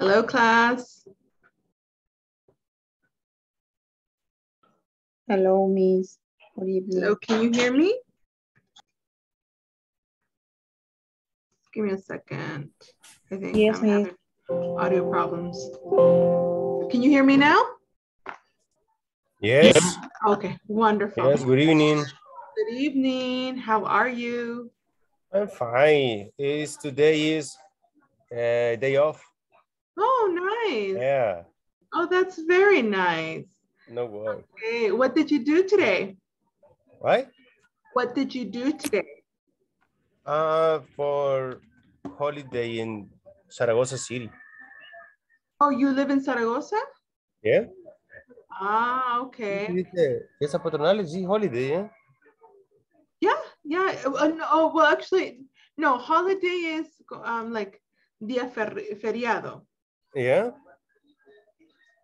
Hello, class. Hello, Miss. Good evening. Hello, can you hear me? Give me a second. I think Yes, I'm having audio problems. Can you hear me now? Yes, Okay, wonderful. yes, good evening. Good evening. How are you? I'm fine. Is today is uh, day off? Oh, nice. Yeah, Oh, that's very nice. no work. Okay, what did you do today? Right? What did you do today? Uh, for holiday in Zaragoza City. Oh, you live in Zaragoza? Yeah. Ah, okay. Dice, Fiesta patronal is holiday, yeah? Yeah, yeah. Uh, oh, well, actually, no. Holiday is um like día fer- feriado. Yeah.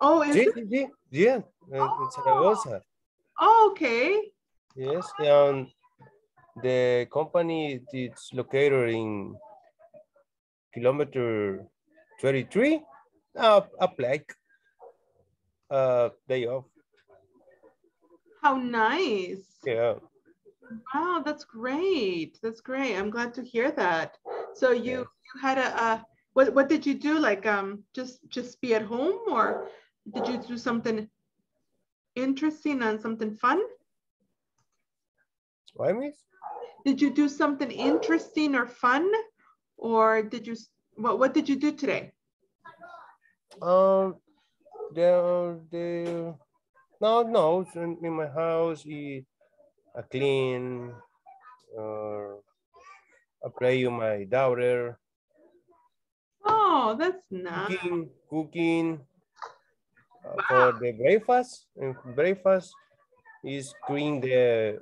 Oh, is Sí, it? sí. Yeah, in in Zaragoza. Oh, okay. Yes, and the company is located in kilometer 23. Uh, up like uh, day off. How nice. Yeah. Wow, that's great. That's great. I'm glad to hear that. So you Yes. you had a, uh what what did you do? Like um just just be at home or did you do something interesting and something fun? Why, miss? Did you do something interesting or fun? Or did you what what did you do today? Um, the the no no in, in my house. Eat, I clean, or I play with my daughter. Oh, that's nice. Cooking, cooking. Uh, For the breakfast, and breakfast is clean the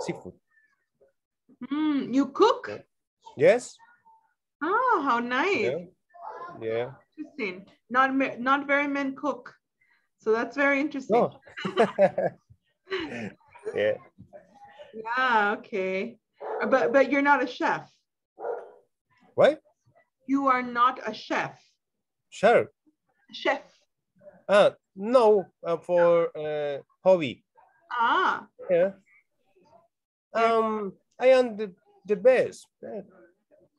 seafood. Mm, you cook? Yes. Oh, how nice. Yeah. Yeah. Interesting. Not not very men cook. So that's very interesting. No. yeah. Yeah, okay. Uh, But but you're not a chef. What? You are not a chef. Sure. Chef. Uh, no, uh, for uh, hobby. Ah, Yeah. Um, I am the, the best.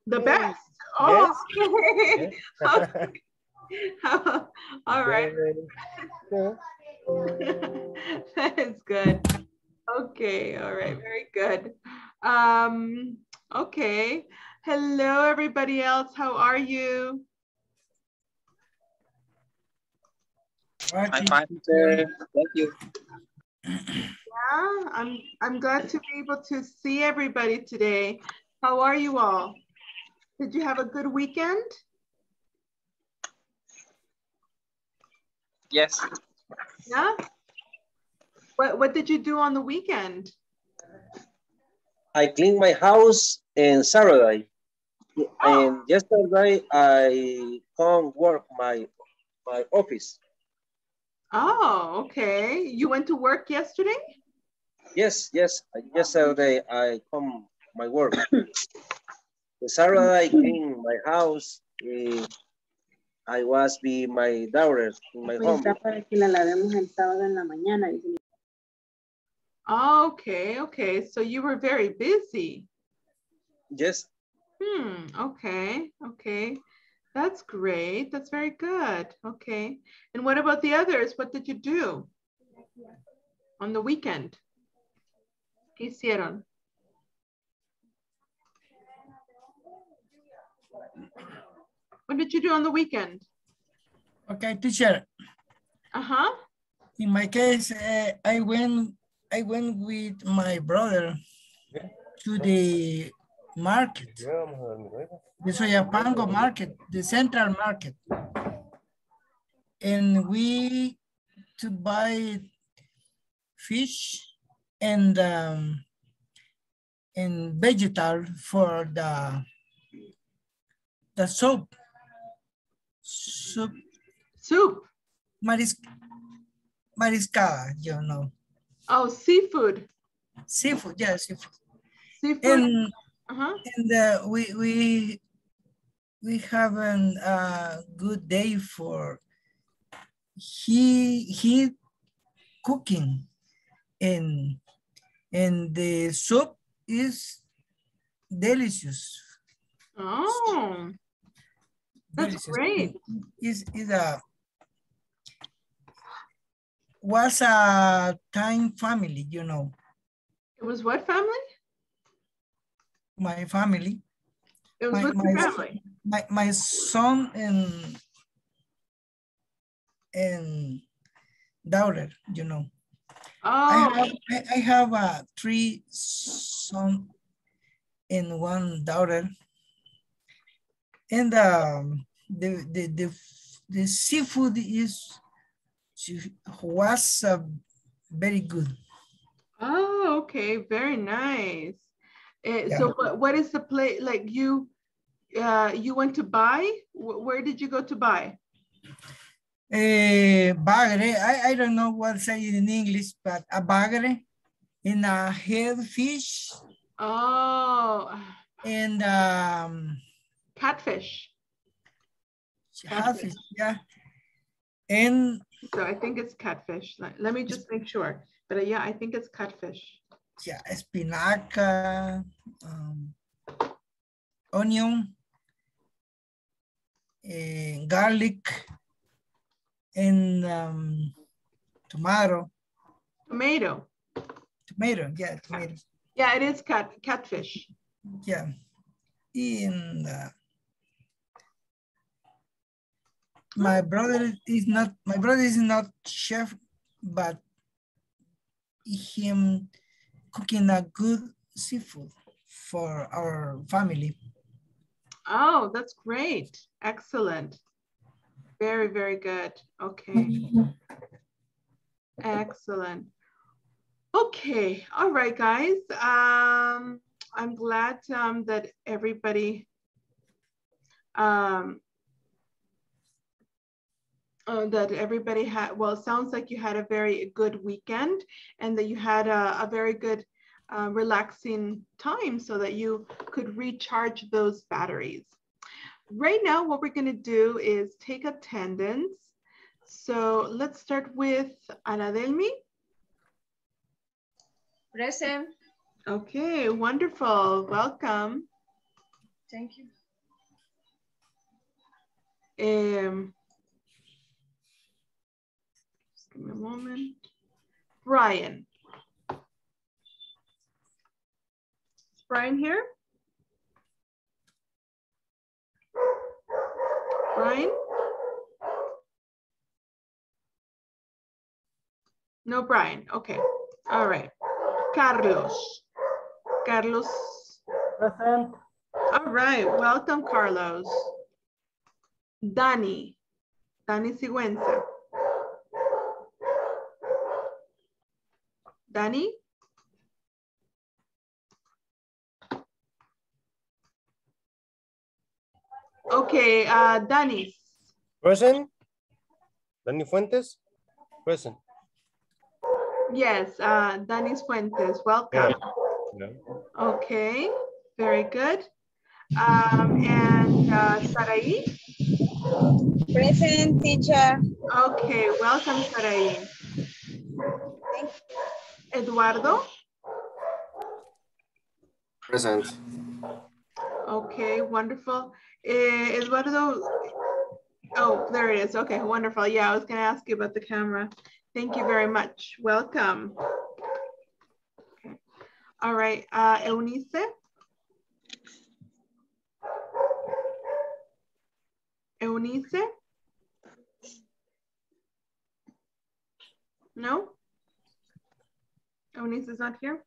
The best. Oh, okay. Yeah. All right. Yeah. that is good. Okay, all right, very good. Um, okay. Hello, everybody else. How are you? I'm fine. Thank you. Yeah, I'm I'm glad to be able to see everybody today. How are you all? Did you have a good weekend? Yes. Yeah. What what did you do on the weekend? I cleaned my house in Saturday. And yesterday I come work my my office. Oh, okay. You went to work yesterday? Yes, yes. Yesterday I come my work. The Saturday I clean my house. eh, I was with my daughter in my home. Ahorita para que la lavemos el sábado en la mañana. dice. Okay, okay. So you were very busy. Yes, Hmm, okay, okay. That's great. That's very good. Okay. And what about the others? What did you do on the weekend? ¿Qué hicieron? What did you do on the weekend? Okay, teacher. Uh-huh. In my case, uh, I went I went with my brother to the market, Yeah, vamos a dormir, ¿verdad? the Soyapango market, the central market. And we to buy fish and um, and vegetal for the the soup. Soup Soup. maris mariscada, you know. Oh, seafood. Seafood, yeah, seafood. Seafood. And Uh-huh. and uh, we we we have an, a good day for he he cooking and and the soup is delicious. Oh, that's delicious. great. Is is a was a time family, you know, It was what family? My family, It was My- with my- family. my my son and and daughter, you know. I Oh, have I, I have uh, three son and one daughter. And um, the, the the the seafood is was uh, very good. oh, okay, very nice. Eh, Yeah. So what, what is the play, like you, uh, you went to buy? Where did you go to buy? Uh, bagre, I, I don't know what say it in English, but a bagre in a head fish Oh, and um, catfish. half, yeah. And So I think it's catfish. Let, let me just make sure. But uh, yeah, I think it's catfish. Yeah, espinaca, um, onion, eh, garlic, and um, tomato, Tomato. tomato, yeah, tomato, Yeah, it is cat catfish. yeah. And uh, my brother is not, my brother is not chef, but him cooking a good seafood for our family. Oh, that's great. Excellent. Very, very good. Okay. Excellent. Okay. All right, guys. Um, I'm glad um, that everybody um, uh, that everybody had, well, it sounds like you had a very good weekend and that you had a, a very good uh, relaxing time so that you could recharge those batteries. Right now, what we're gonna do is take attendance. So let's start with Ana Delmi. Present. Okay, wonderful, welcome. Thank you. Um, just give me a moment. Brian. Is Brian here? Brian? No, Brian. Okay. All right. Carlos. Carlos. Present. All right. Welcome, Carlos. Dani. Dani Sigüenza. Dani? Okay, uh, Dani. Present? Danny Fuentes? Present. Yes, uh, Dani Fuentes, welcome. Yeah. Okay, very good. Um, and uh, Sarai? Present teacher. Okay, welcome, Sarai. Eduardo? Present. Okay, wonderful. Eh, Eduardo, oh, there it is. Okay, wonderful. Yeah, I was gonna ask you about the camera. Thank you very much. Welcome. Okay. All right, uh, Eunice? Eunice? No? Eunice is not here?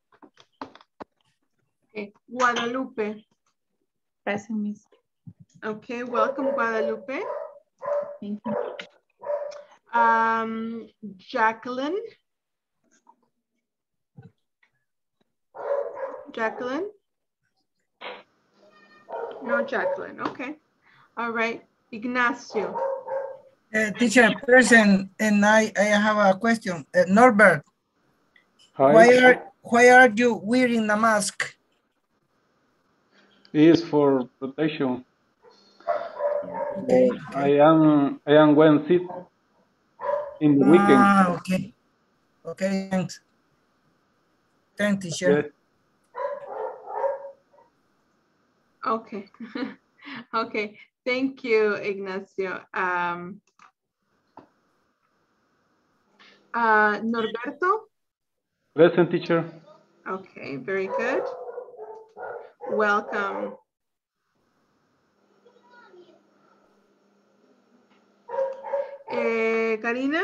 Okay, Guadalupe. Present, Miss. Okay, welcome Guadalupe. Thank you. Um, Jacqueline. Jacqueline? No, Jacqueline, okay. All right, Ignacio. Uh, teacher, present, and I, I have a question. Uh, Norbert, why are, why are you wearing a mask? It is for protection. Okay. I am I am when sit in the weekend. Ah, okay. Okay, thanks. Thanks, teacher. Yes. Okay. okay. Thank you, Ignacio. Um, uh, Norberto? Present teacher. Okay, very good. Welcome. Eh, Karina?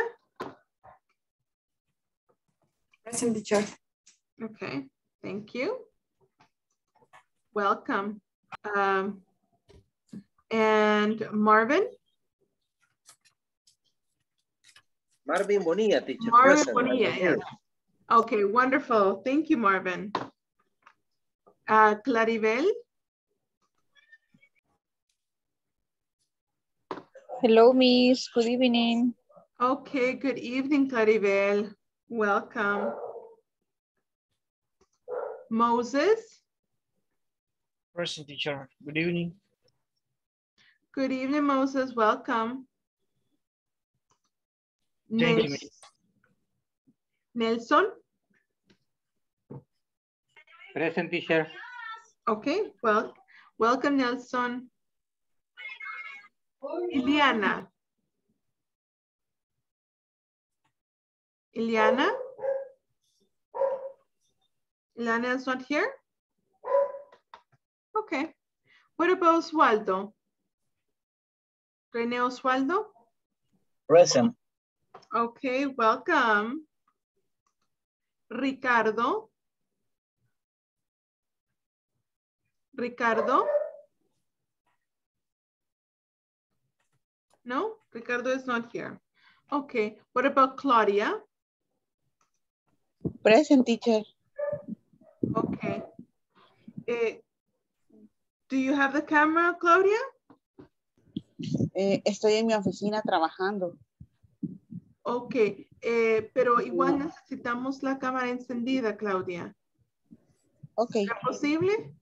Present teacher. Okay, thank you. Welcome. Um, and Marvin? Marvin Bonilla, teacher. Marvin present. Bonilla, yes. Okay, wonderful. Thank you, Marvin. Uh, Claribel? Hello, Miss. Good evening. Okay, good evening, Claribel. Welcome. Moses? Present teacher. Good evening. Good evening, Moses. Welcome. Thank you, Miss. Nelson? Present teacher. Okay, well, welcome, Nelson. Iliana? Iliana? Iliana is not here? Okay. What about Oswaldo? Rene Oswaldo? Present. Okay, welcome. Ricardo? Ricardo? No, Ricardo is not here. Okay, what about Claudia? Present teacher. Okay. Eh, do you have the camera, Claudia? Eh, estoy en mi oficina trabajando. Ok, eh, pero igual necesitamos la cámara encendida, Claudia. Ok. ¿Es posible?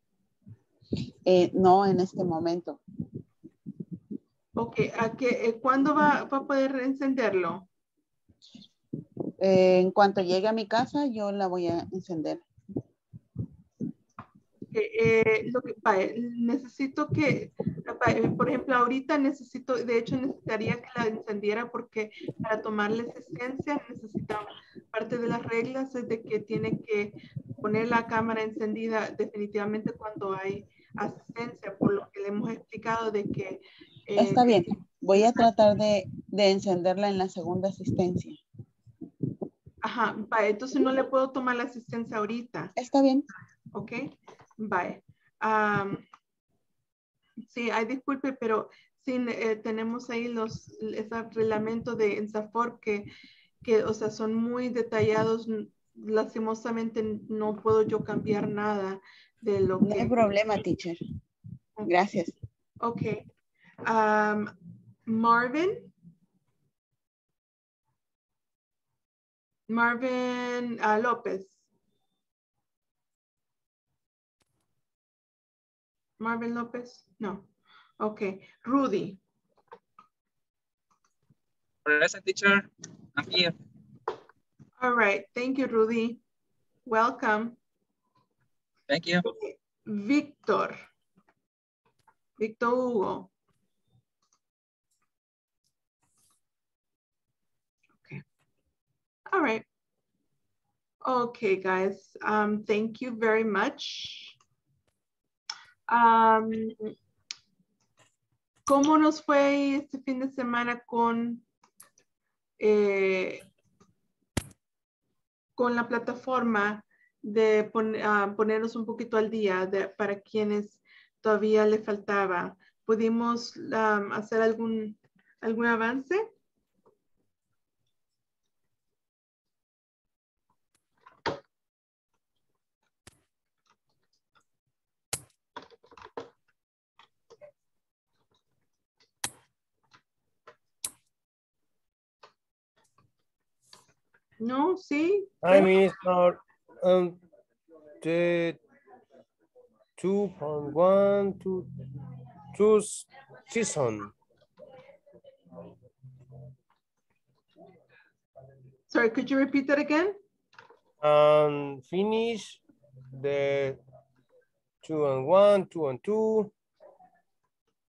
Eh, no en este momento. Ok, ¿a qué, eh, ¿cuándo va, va a poder encenderlo? En cuanto llegue a mi casa, yo la voy a encender. lo que, necesito que, por ejemplo, ahorita necesito, de hecho necesitaría que la encendiera porque para tomarle asistencia necesita, parte de las reglas es de que tiene que poner la cámara encendida definitivamente cuando hay asistencia, por lo que le hemos explicado de que... eh, Está bien. Voy a tratar de, de encenderla en la segunda asistencia. Ajá, entonces no le puedo tomar la asistencia ahorita. Está bien. Ok, bye. Am, sí, ay, disculpe, pero sí, eh, tenemos ahí los, ese reglamento de Ensafor que, que, o sea, son muy detallados. Lastimosamente no puedo yo cambiar nada de lo No que... hay problema, teacher. Gracias. Ok. Am, Marvin. Marvin ah, López. Marvin López? No. Okay. Rudy. Present teacher. I'm here. All right. Thank you, Rudy. Welcome. Thank you. Victor. Victor Hugo. Okay. All right. Okay, guys. Um, thank you very much. ¿Cómo nos fue este fin de semana con, eh, con la plataforma de pon- ah, ponernos un poquito al día para quienes todavía le faltaba? ¿Pudimos hacer algún, algún avance? No, sí. I mean, it's not um, the 2.1, to two season. Sorry, could you repeat that again? Um, finish the two and one, two and two.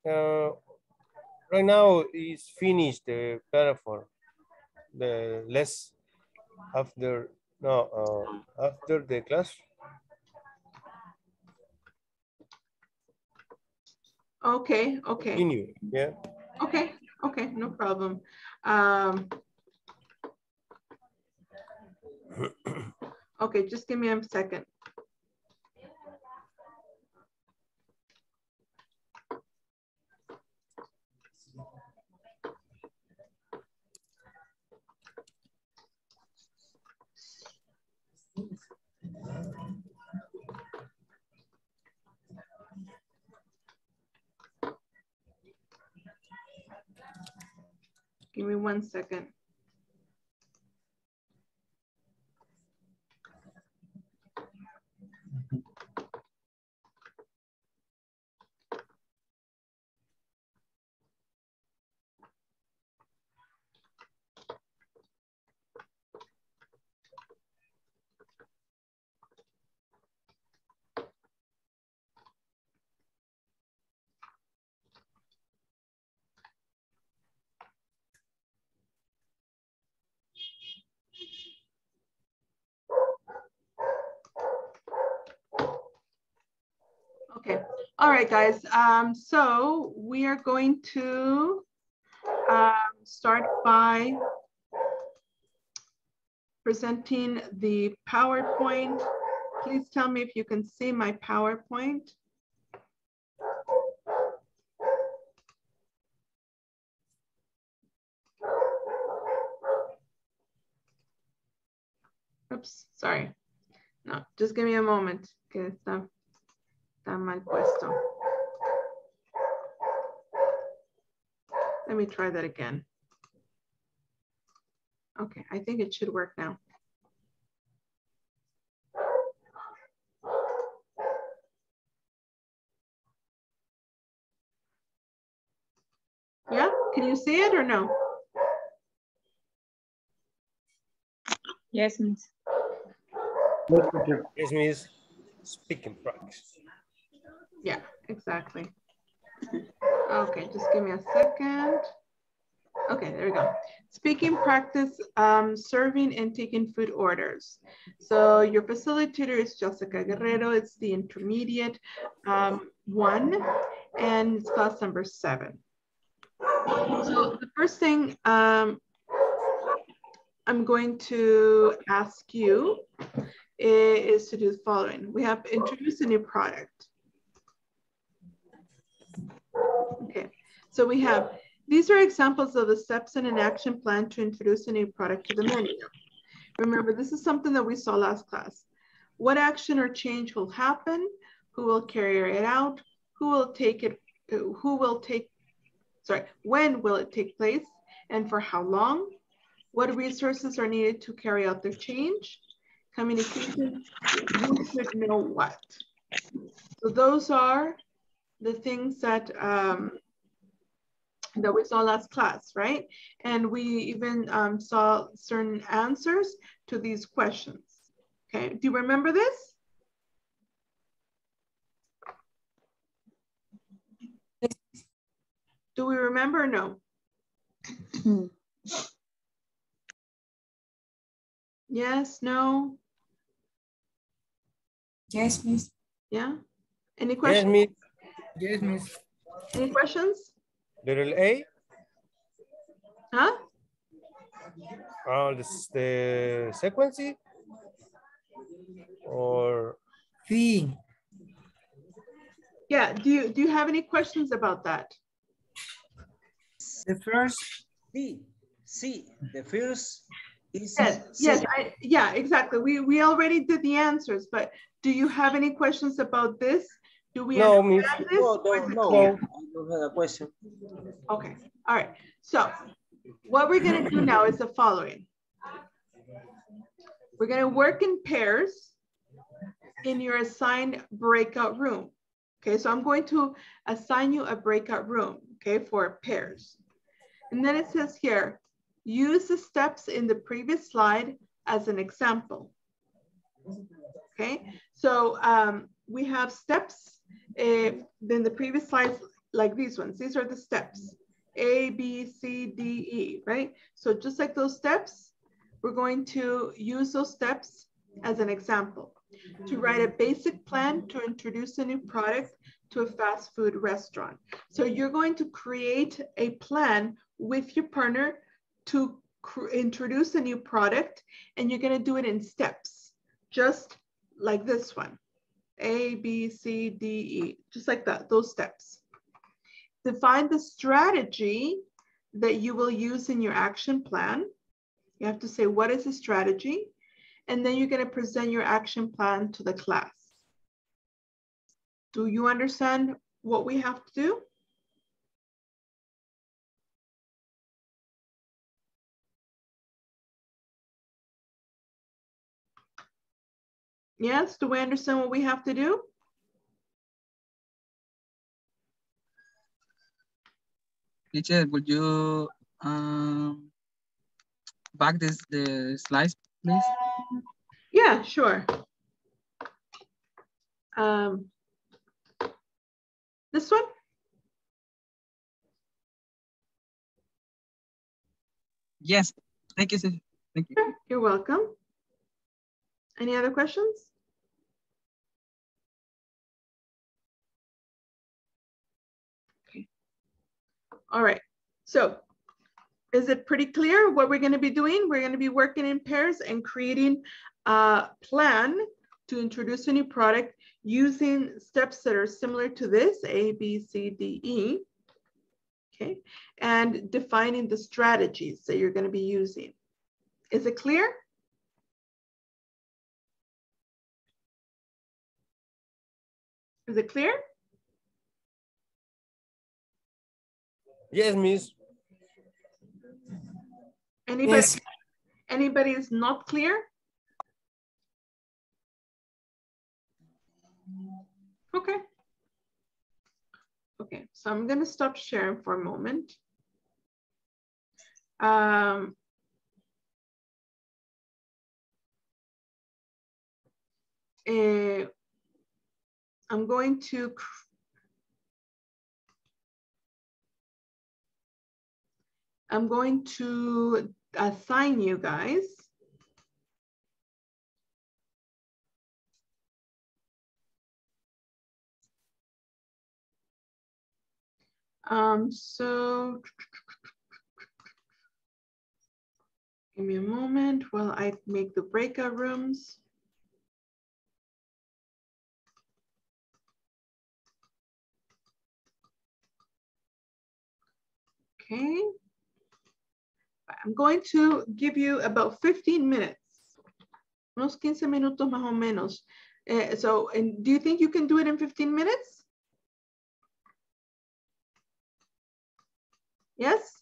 Uh, right now is finished the paragraph, the less after no uh, after the class. Okay, okay. Continue. Yeah. Okay, okay, no problem. Um, okay, just give me a second. Give me one second. Okay, all right, guys. Um, so we are going to um, start by presenting the PowerPoint. Please tell me if you can see my PowerPoint. Oops, sorry. No, just give me a moment. Que está, está mal puesto. Let me try that again. Okay, I think it should work now. Yeah, can you see it or no? Yes, miss. Yes, miss. Speaking practice. Yeah, exactly. Okay, just give me a second. Okay, there we go. Speaking practice, um, serving and taking food orders. So your facilitator is Jessica Guerrero. It's the intermediate um, one, and it's class number seven. So the first thing um, I'm going to ask you is to do the following. We have introduced a new product. Okay, so we have, these are examples of the steps in an action plan to introduce a new product to the menu. Remember, this is something that we saw last class. What action or change will happen? Who will carry it out? Who will take it? Who will take, sorry, when will it take place? And for how long? What resources are needed to carry out the change? Communication, who should know what? So those are the things that um, that we saw last class, right? And we even um, saw certain answers to these questions. Okay, do you remember this? Do we remember no? yes, no? Yes, miss. Yeah? Any Yes, questions? miss. Yes, miss. Any questions? Little A. Huh? Uh, this the sequence or Sí. Yeah, do you do you have any questions about that? The first. Sí, sí, the first is. Yes, yes, I, yeah, exactly. We we already did the answers, but do you have any questions about this? Do we No, miss. understand this? No, no, no. I don't have a question. Okay, all right. So what we're gonna do now is the following. We're gonna work in pairs in your assigned breakout room. Okay, so I'm going to assign you a breakout room, okay, for pairs. And then it says here, use the steps in the previous slide as an example. Okay, so um, we have steps uh, in the previous slides like these ones. These are the steps, A, B, C, D, E, right? So just like those steps, we're going to use those steps as an example to write a basic plan to introduce a new product to a fast food restaurant. So you're going to create a plan with your partner to introduce a new product and you're going to do it in steps, just like this one. A, B, C, D, E, just like that, those steps. Define the strategy that you will use in your action plan. You have to say, what is the strategy? And then you're going to present your action plan to the class. Do you understand what we have to do? Yes, do we understand what we have to do? Teacher, would you um, back this the slides, please? Yeah, sure. Um, this one? Yes, thank you, sir. Thank you. Sure. You're welcome. Any other questions? All right. So is it pretty clear what we're going to be doing? We're going to be working in pairs and creating a plan to introduce a new product using steps that are similar to this, A, B, C, D, E. Okay, and defining the strategies that you're going to be using. Is it clear? Is it clear? Yes, miss. Anybody, yes. anybody is not clear? Okay. Okay, so I'm gonna stop sharing for a moment. Um, uh, I'm going to I'm going to assign you guys Um, so give me a moment while I make the breakout rooms. Okay. I'm going to give you about 15 minutes. Unos 15 minutos más o menos. Uh, so, and do you think you can do it in 15 minutes? Yes?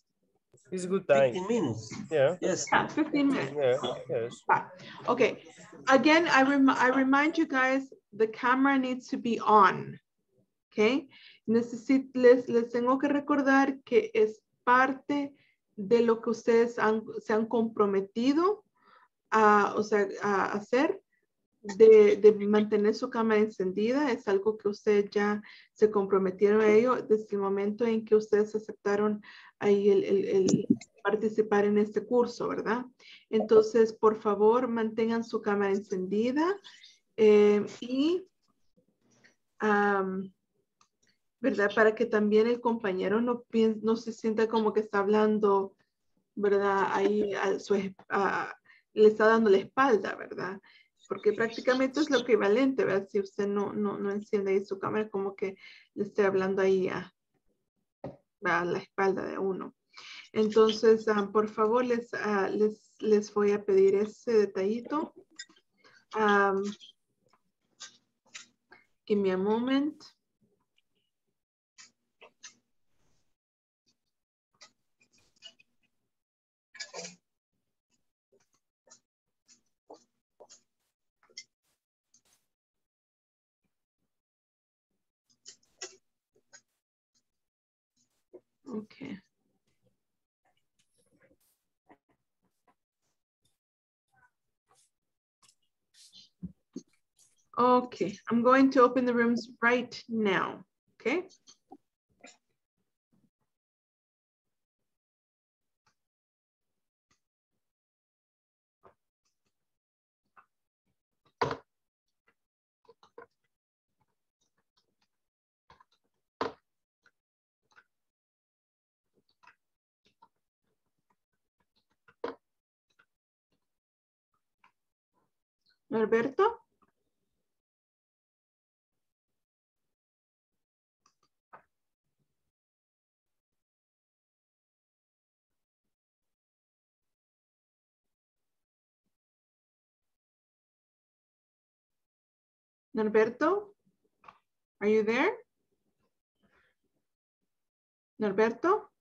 It's a good time. 15 minutes. Yeah. Yes. Yeah, 15 minutes. Yeah, yes. Okay. Again, I, rem I remind you guys, the camera needs to be on. Okay. Necesito, les, les tengo que recordar que es parte de lo que ustedes se han comprometido a, o sea, a hacer de, de, mantener su cámara encendida. Es algo que ustedes ya se comprometieron a ello desde el momento en que ustedes aceptaron ahí el, el, participar en este curso, ¿verdad? Entonces, por favor, mantengan su cámara encendida eh, y, ¿verdad? Para que también el compañero no, piense, no se sienta como que está hablando, ¿verdad? Ahí a su, a, le está dando la espalda, ¿verdad? Porque prácticamente es lo equivalente, ¿verdad? Si usted no, no, no enciende ahí su cámara, como que le esté hablando ahí a, a la espalda de uno. Entonces, um, por favor, les, uh, les, les voy a pedir ese detallito. Um, give me a moment. Okay, I'm going to open the rooms right now, okay? Norberto? Norberto? Are you there? Norberto?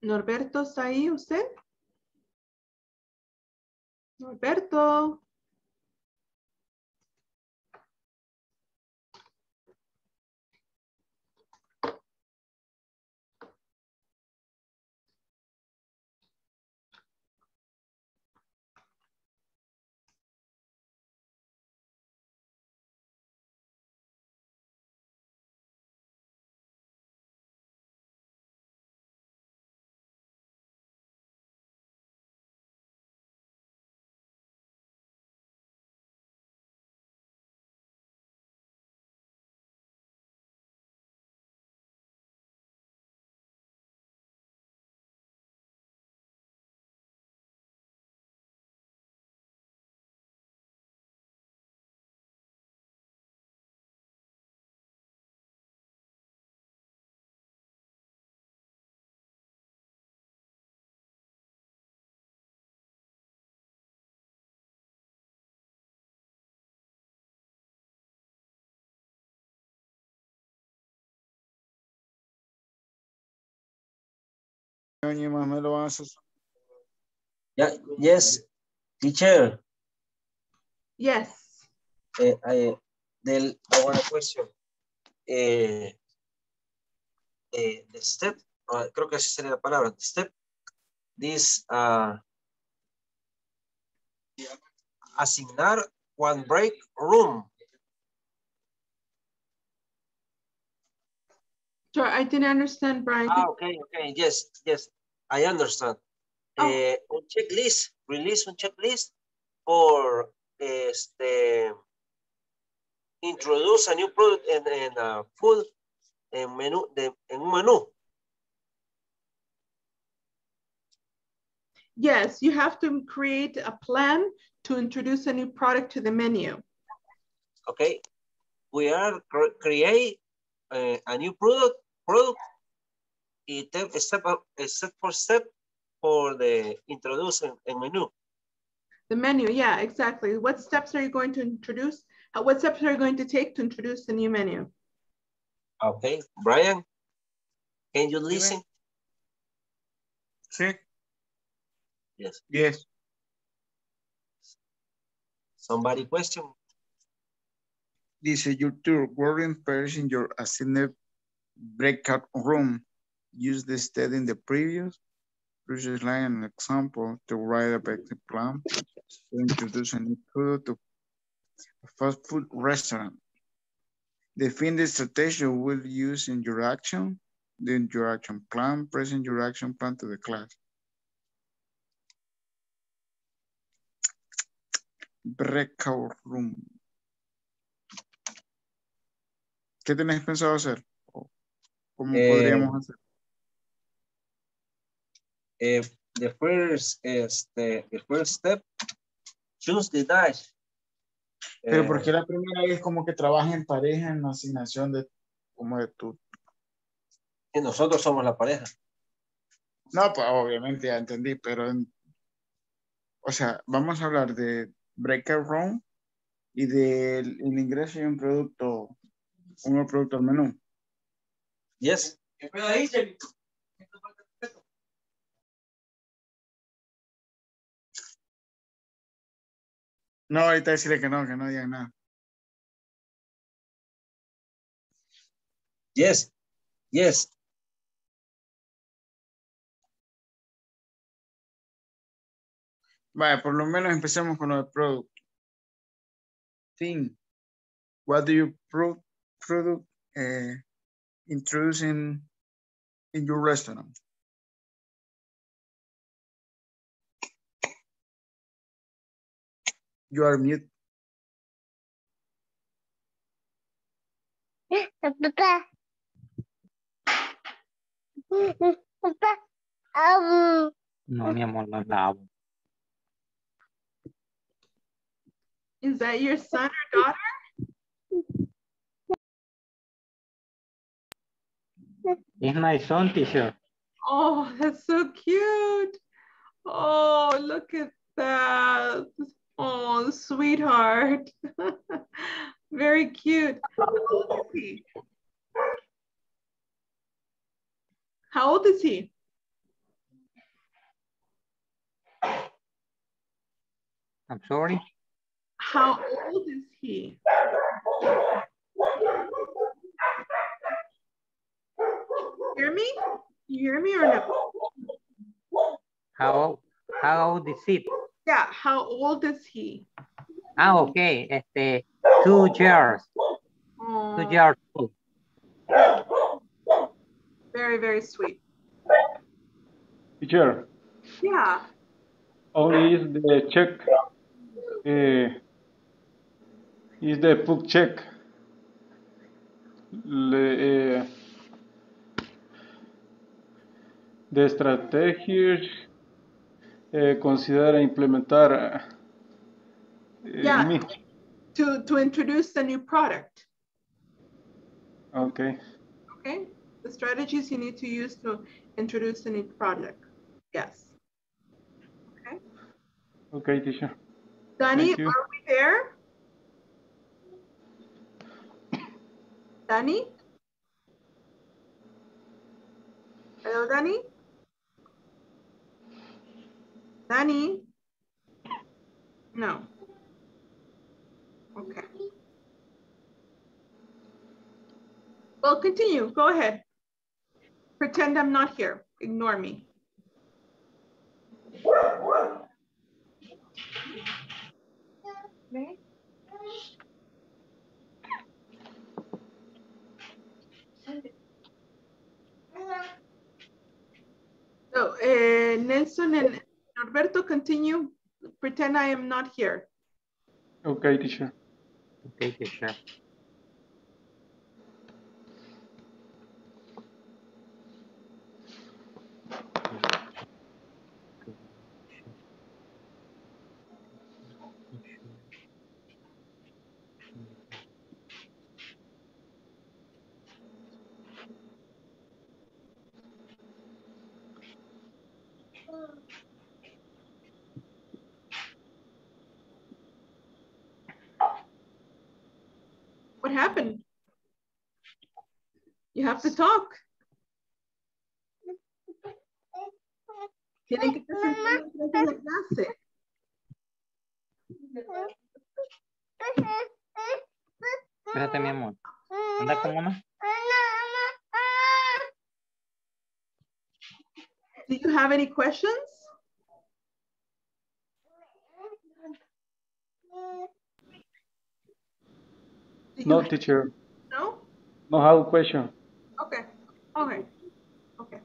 Norberto, ¿está ahí usted? Norberto. Año más me lo. Yeah, yes, teacher. Yes. Eh, I, del, I want a question. Eh, eh, the step, uh, creo que así sería la palabra, the step, this, uh, asignar one break room. Sorry, I didn't understand, Brian. Ah, okay, okay, yes, yes, I understand. Eh, un checklist, release un checklist or este, introduce a new product en, en uh, food en, menú, de, en un menú. Yes, you have to create a plan to introduce a new product to the menu. Okay, we are cre create uh, a new product, product, y step, up, step for step for the introduce en, en menú. The menu, yeah, exactly. What steps are you going to introduce? What steps are you going to take to introduce the new menu? Okay, Brian, can you listen? Sí. Yes. Yes. Somebody question? Dice, your tour working pairs in your assigned breakout room. Use the state in the previous, previous line an example to write a basic plan to introduce a new product to a fast food restaurant. Define the strategy you will use in your action, then your action plan, present your action plan to the class. Breakout room. ¿Qué tenés pensado hacer? ¿Cómo Eh, podríamos hacer? Eh, the first, este, the first step, choose the dash. Pero Eh, porque la primera es como que trabaja en pareja en la asignación de como de tu. Y nosotros somos la pareja. No, pues obviamente ya entendí, pero en- o sea, vamos a hablar de breakout room y del el ingreso de un producto, un nuevo producto al menú. Yes. No, ahorita decirle que no, que no digan nada. Yes. Yes. Vaya, por lo menos empecemos con lo de product. Thing. What do you pro product uh, introduce in, in your restaurant? You are mute. Papá. Papá. Um, No, mi amor, no lavo. Is that your son or daughter? It's my son, teacher. Oh, that's so cute. Oh, look at that. Oh, sweetheart. Very cute. How old is he? How old is he? I'm sorry. How old is he? Hear me? You hear me or no? How, how old is it? Yeah, how old is he? Ah, okay. Este, two years. two years old. very, very sweet. Teacher, Yeah. only is the check, uh, is the book check. Le, eh, de estrategias eh, considera implementar eh, Yeah. To, to introduce the new product. Okay, Okay, the strategies you need to use to introduce a new product. Yes. okay, teacher. Danny, are we there? Danny? Hello, Danny? Danny? No. Okay. Well, continue. Go ahead. Pretend I'm not here. Ignore me. So, uh, Nelson and Norberto, continue. Pretend I am not here. Okay, teacher. Okay, teacher. What happened? You have to talk. Tienen que presentar enfrente de la clase. Espérate, mi amor. Anda con mamá. Do you have any questions? No, teacher. No? No have question. Okay, okay, okay.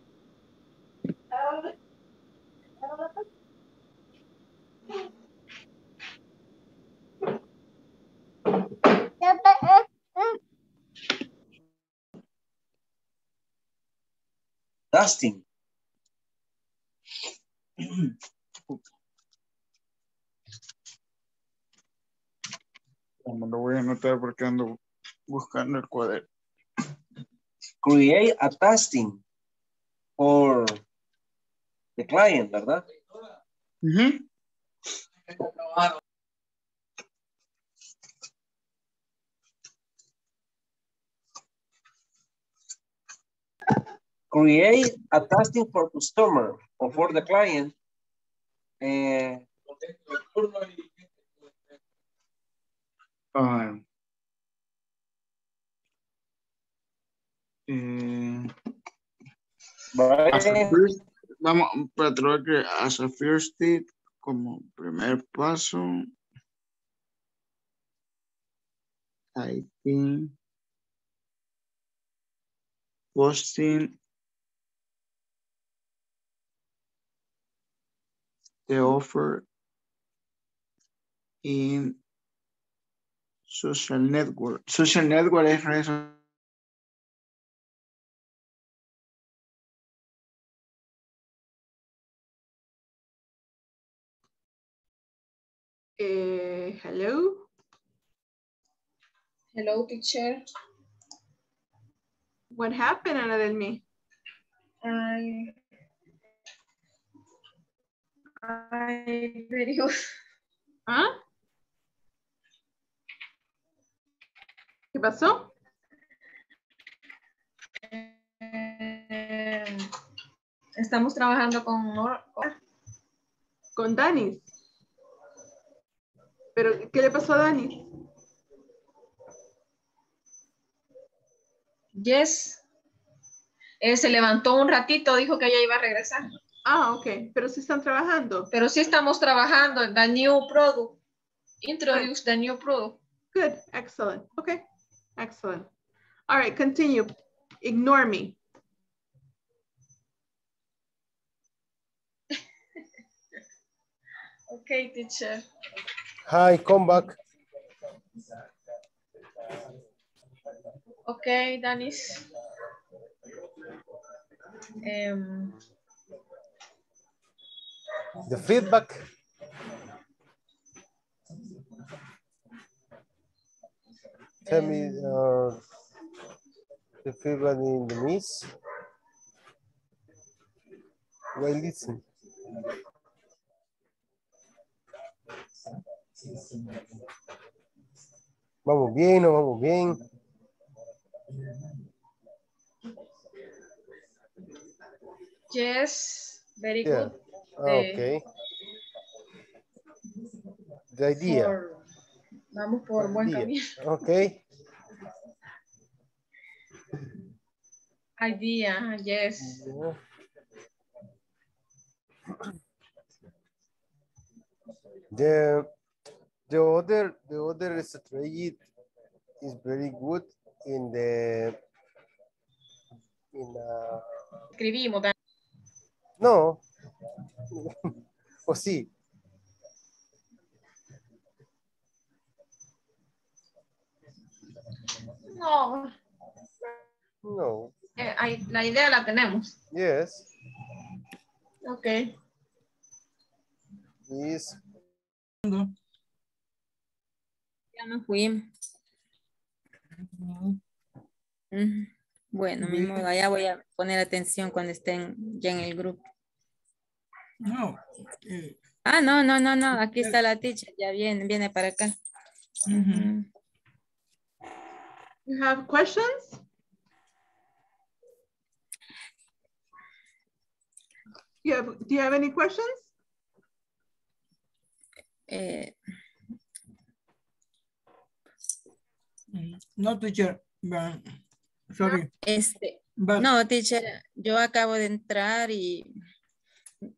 Dusting. Como lo voy a anotar porque ando buscando el cuaderno. Create a testing for the client, ¿verdad? Ujú. Create a testing for customer or for the client. Eh, Ah. Eh, As a first, vamos, creo que as a first step, como primer paso, I think posting. The offer in social network. Social network es redes Eh, hello. Hello, teacher. What happened, Ana del Mi? I, I good. ¿Ah? ¿Qué pasó? Eh, estamos trabajando con Con Danis. ¿Pero qué le pasó a Danis? Yes. Eh, se levantó un ratito, dijo que ella iba a regresar. Ah, ok. Pero sí están trabajando. Pero sí estamos trabajando en the new product. Introduce the new product. Good. Excellent. Okay. Excellent. All right. Continue. Ignore me. Okay, teacher. Hi, come back. Okay, Danis. Um, The feedback. Tell me uh, the feedback in the miss. Well, listen. Vamos bien, no vamos bien. yes, very Yeah. good. Ah, Eh, Okay. The idea. por- vamos por buen idea. camino. Okay. Idea, yes. Yeah. The the other the other strategy is very good in the in uh, Escribimos. No o sí No, no eh, ahí- la idea la tenemos. yes Ok. is Ya me fui. Ujú. Bueno, mi modo, ya voy a poner atención cuando estén ya en el grupo. No. eh, Ah, no, no, no, no, aquí está la teacher, ya viene, viene para acá. You have questions? You have, do you have any questions? Eh, No, teacher. sorry. este, But- no, teacher, yo acabo de entrar y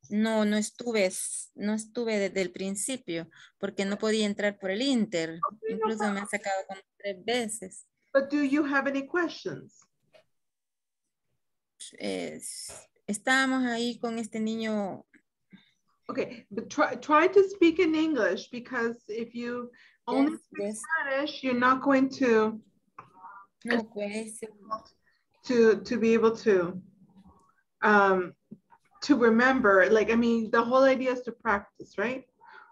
no, no estuve, no estuve desde el principio porque no podía entrar por el Inter. Incluso me han sacado como tres veces. But do you have any questions? Es- estábamos ahí con este niño. Okay, but try, try to speak in English because if you only Yes, yes. Spanish, you're not going to No, pues, to to be able to um to remember. Like i mean the whole idea is to practice right?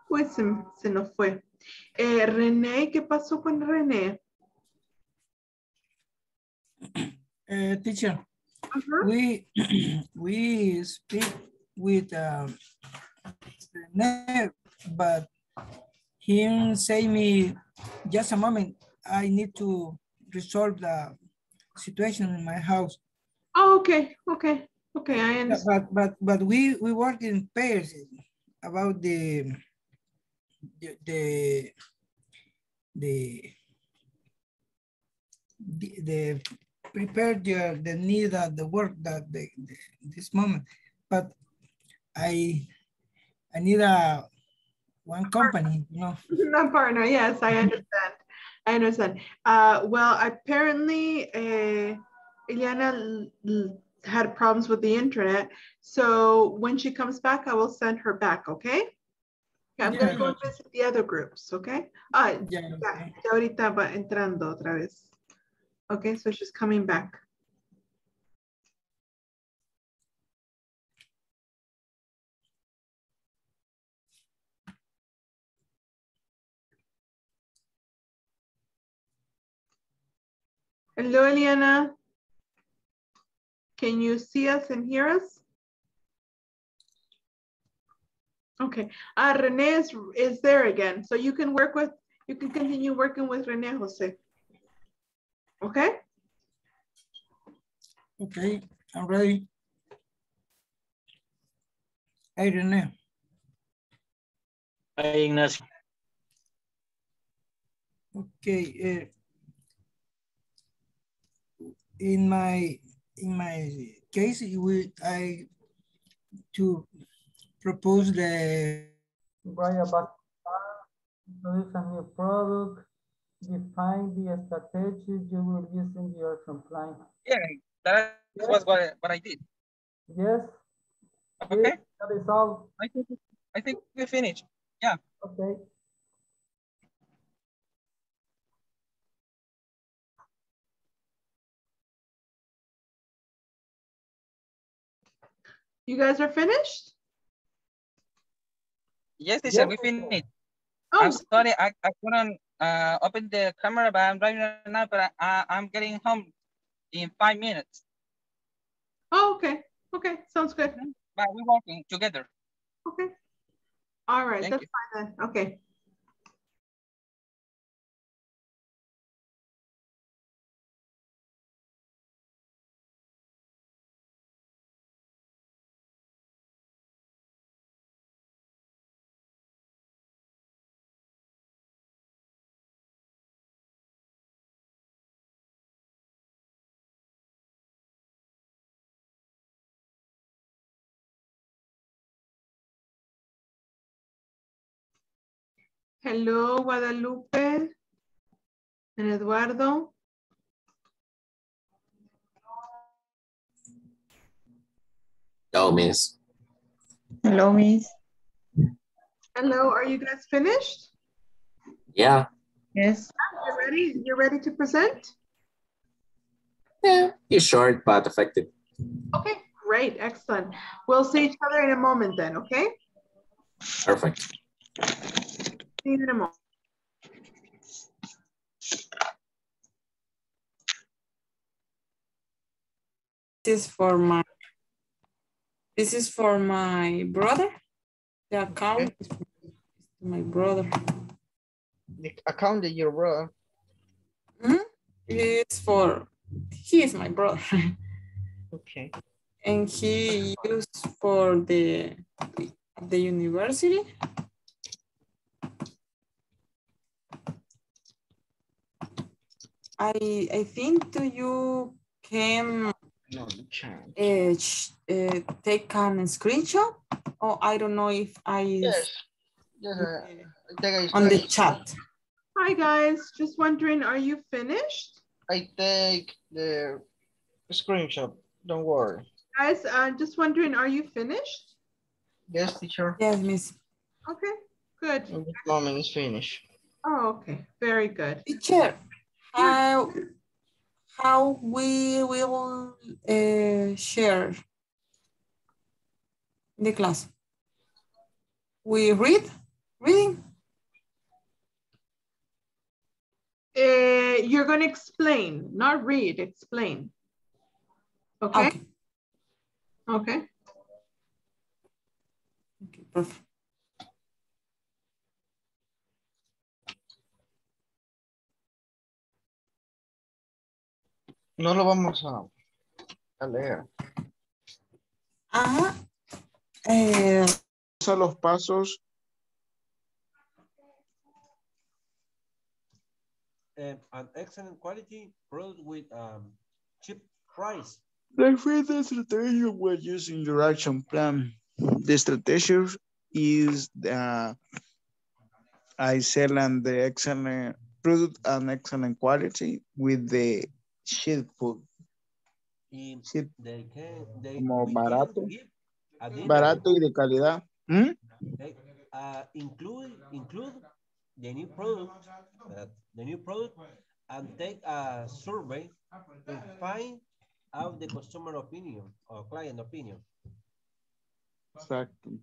Pues se, se nos fue. Eh, René qué pasó con René? Uh, teacher, we we speak with um, Rene, but he say me just a moment. I need to resolve the situation in my house. oh, okay okay okay i understand But but but we we work in pairs about the the the the, the, the prepare your the need of the work that the, the this moment, but I I need a one company, you know. Not partner, yes, I understand. I understand. Uh, well, apparently, uh, l- had problems with the internet. So when she comes back, I will send her back, okay? Okay, I'm gonna go and visit the other groups, okay? Ah, ya, ya ahorita va entrando otra vez. Okay, so she's coming back. Hello, Eliana. Can you see us and hear us? Okay, uh, Renee is, is there again. So you can work with, you can continue working with Renee Jose. Okay? Okay, I'm ready. Hey, Rene. Hey, Ignacio. Okay, uh, in my in my case, we I to propose the write about introduce a new product, define the strategy you will use in your compliance. Yeah, that was what, what I did. Yes. Okay. That is all. I think I think we finished. Yeah. Okay. You guys are finished? Yes, teacher, we finished. Oh. I'm sorry, I, I couldn't uh, open the camera, but I'm driving right now, but I, I'm getting home in five minutes. Oh, okay. Okay, sounds good. But we're working together. Okay. All right, Thank that's you. fine then. Okay. Hello, Guadalupe and Eduardo. Hello, miss. Hello, miss. Hello, are you guys finished? Yeah. Yes. You're ready? You're ready to present? Yeah. It's short but effective. Okay, great, excellent. We'll see each other in a moment then, okay? Perfect. See you in a moment. This is for my this is for my brother. The account is for my brother. The account that your brother. Hmm? It's for he is my brother. Okay. and he used for the the university. I I think do you can No, the uh, uh, take an screenshot or I don't know if I Yes. Yes, uh, I on the chat. Hi guys, just wondering, are you finished? I take the screenshot. Don't worry. Guys, uh, just wondering, are you finished? Yes, teacher. Yes, miss. Okay, good. In this moment is finished. Oh, okay, very good. Teacher, how how we will uh, share the class? We read, reading. Uh, you're gonna explain, not read, explain. Okay? Okay. Perfect. No lo vamos a, a leer. Ajá. Eh, a los pasos. Um, an excellent quality product with um, cheap price. The fifth strategy when using your action plan. The strategy is the I sell and the excellent product and excellent quality with the cheap food. Y Cheap, they can, they, como barato, barato y de calidad. ¿Mm? uh, include, include the new product, uh, the new product, and take a survey to find out the customer opinion or client opinion. Exactly.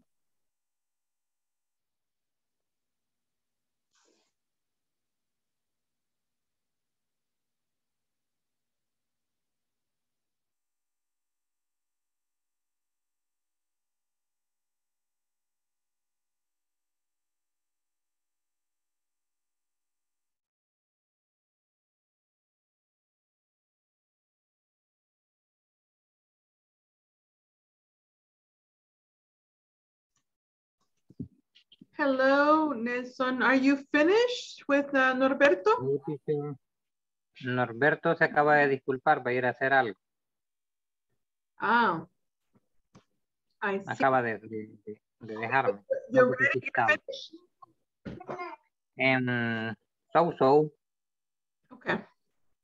Hello, Nelson. Are you finished with uh, Norberto? Norberto se acaba de disculpar, va a ir a hacer algo. Ah. I see. Acaba de, de, de- de dejarme. You're No sé ready? si estaba. Em, so, so. Okay.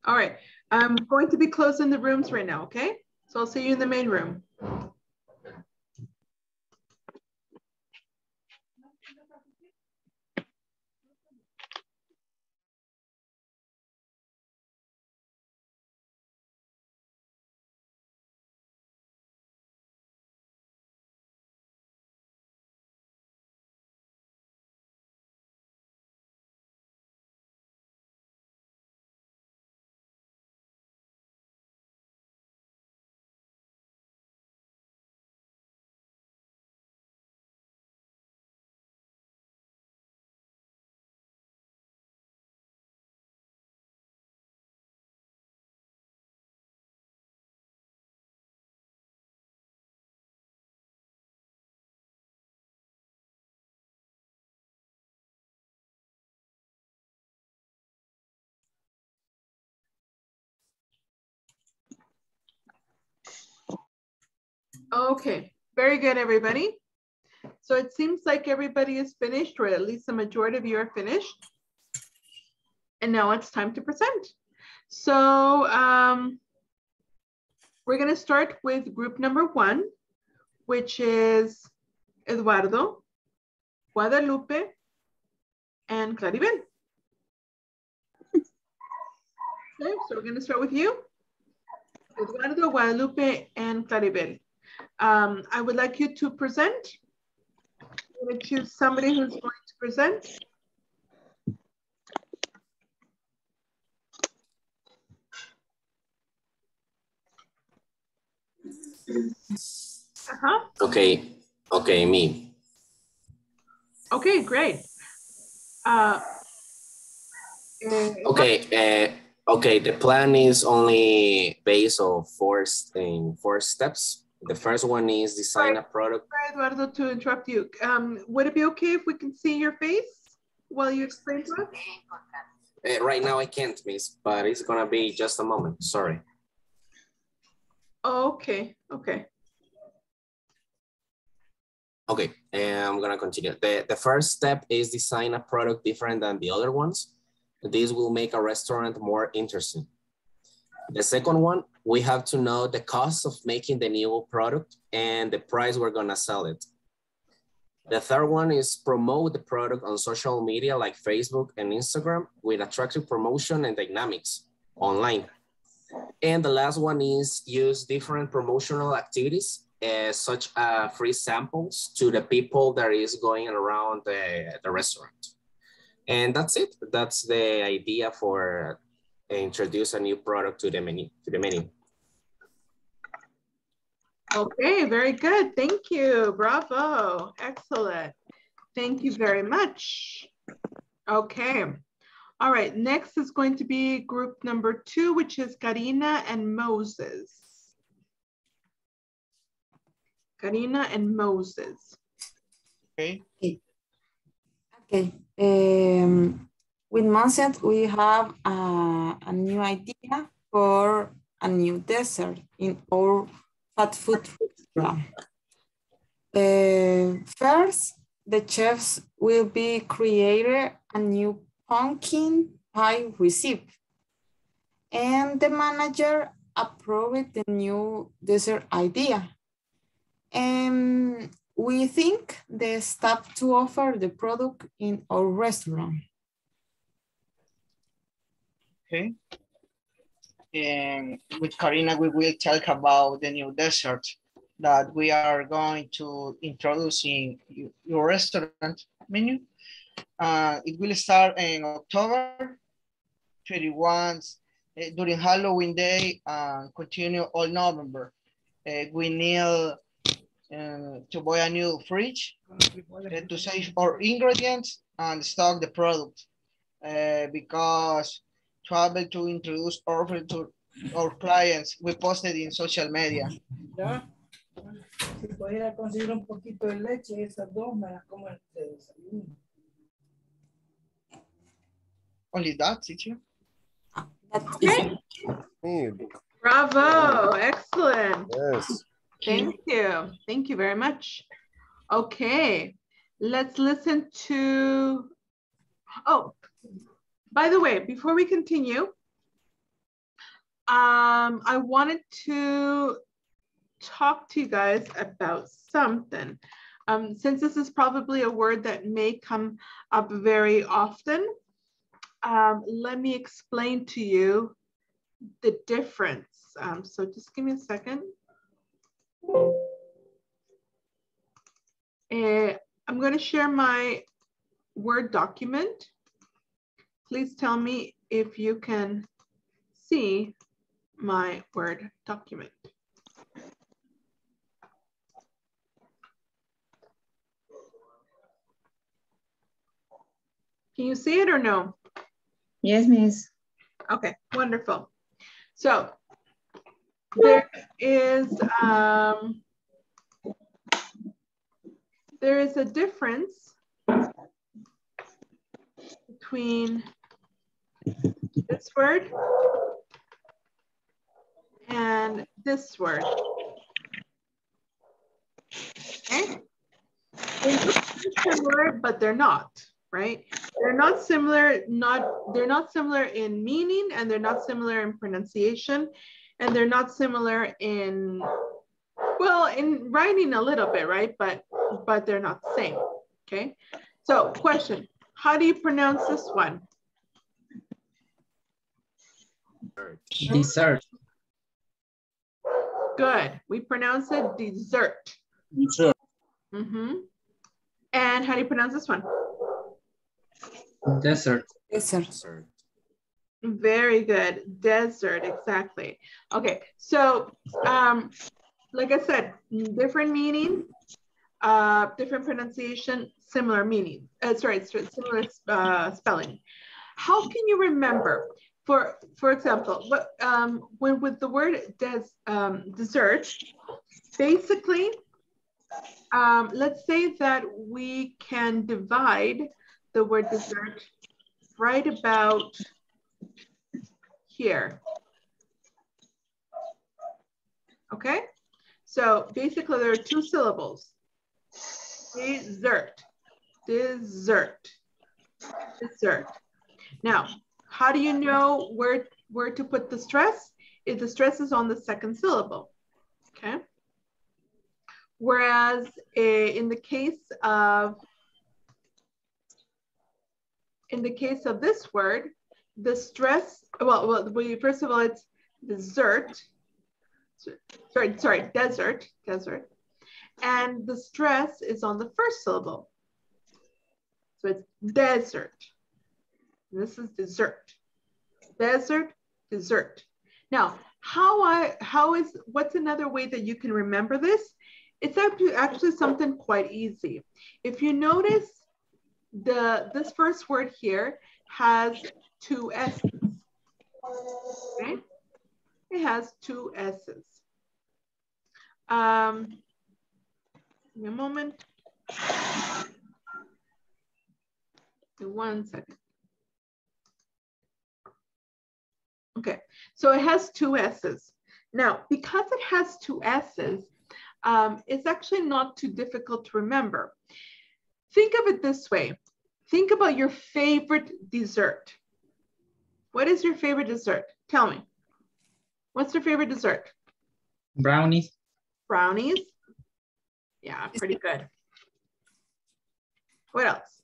All right. I'm going to be closing the rooms right now, okay? So I'll see you in the main room. Okay, very good, everybody. So it seems like everybody is finished, or at least the majority of you are finished. And now it's time to present. So um, we're gonna start with group number one, which is Eduardo, Guadalupe, and Claribel. Okay, so we're gonna start with you. Eduardo, Guadalupe, and Claribel. Um, I would like you to present. I'm gonna choose somebody who's going to present. Uh-huh. Okay, okay, me. Okay, great. Uh, Okay, uh, okay, the plan is only based on four, in four steps. The first one is design a product. Sorry, Eduardo, to interrupt you. Um, would it be okay if we can see your face while you explain to us? Uh, right now I can't, miss, but it's gonna be just a moment, sorry. Oh, okay, okay. Okay, and I'm gonna continue. The, the first step is design a product different than the other ones. This will make a restaurant more interesting. The second one, we have to know the cost of making the new product and the price we're gonna sell it. The third one is promote the product on social media like Facebook and Instagram with attractive promotion and dynamics online. And the last one is use different promotional activities uh, such uh, free samples to the people that is going around the, the restaurant. And that's it. That's the idea for introduce a new product to the menu. To the menu. Okay, very good. Thank you. Bravo. Excellent. Thank you very much. Okay. All right. Next is going to be group number two, which is Karina and Moses. Karina and Moses. Okay. Okay. Um, with Monset, we have uh, a new idea for a new dessert in our fat food restaurant. Uh, first, the chefs will be created a new pumpkin pie recipe. And the manager approved the new dessert idea. And we think the staff to offer the product in our restaurant. Okay. And with Karina, we will talk about the new dessert that we are going to introduce in your restaurant menu. Uh, it will start in October 21 uh, during Halloween day and continue all November. Uh, we need uh, to buy a new fridge uh, to save our ingredients and stock the product because to able to introduce offer to our clients, we posted in social media. Ya. Si pudiera conseguir un poquito de leche, esas dos me las como de desayuno. Only that, teacher? Okay. Bravo, excellent. Yes. Thank you. Thank you very much. Okay, let's listen to, oh, by the way, before we continue, um, I wanted to talk to you guys about something. Um, since this is probably a word that may come up very often, um, let me explain to you the difference. Um, so just give me a second. Uh, I'm going to share my Word document. Please tell me if you can see my Word document. Can you see it or no? Yes, miss. Okay, wonderful. So there is um, there is a difference between this word and this word. Okay? They look similar, but they're not, right? They're not similar, not they're not similar in meaning and they're not similar in pronunciation and they're not similar in well, in writing a little bit, right? But but they're not the same. Okay. So question, how do you pronounce this one? Dessert. Good. We pronounce it dessert. Dessert. Mm-hmm. And how do you pronounce this one? Desert. Desert. Desert. Very good. Desert, exactly. Okay, so um, like I said, different meaning, uh, different pronunciation, similar meaning. Uh, sorry, similar uh, spelling. How can you remember? For for example, what um, when with the word des, um, dessert, basically, um, let's say that we can divide the word dessert right about here. Okay, so basically there are two syllables. Dessert, dessert, dessert. Now, how do you know where, where to put the stress? If the stress is on the second syllable, okay? Whereas eh, in the case of, in the case of this word, the stress, well, well, first of all, it's dessert, sorry, sorry, desert, desert. And the stress is on the first syllable. So it's desert. This is dessert. Desert, dessert. Now, how I how is what's another way that you can remember this? It's actually actually something quite easy. If you notice the this first word here has two S's. Okay? It has two S's. Um, give me a moment. One second. Okay, so it has two S's. Now, because it has two S's, um, it's actually not too difficult to remember. Think of it this way. Think about your favorite dessert. What is your favorite dessert? Tell me. What's your favorite dessert? Brownies. Brownies? Yeah, pretty good. What else?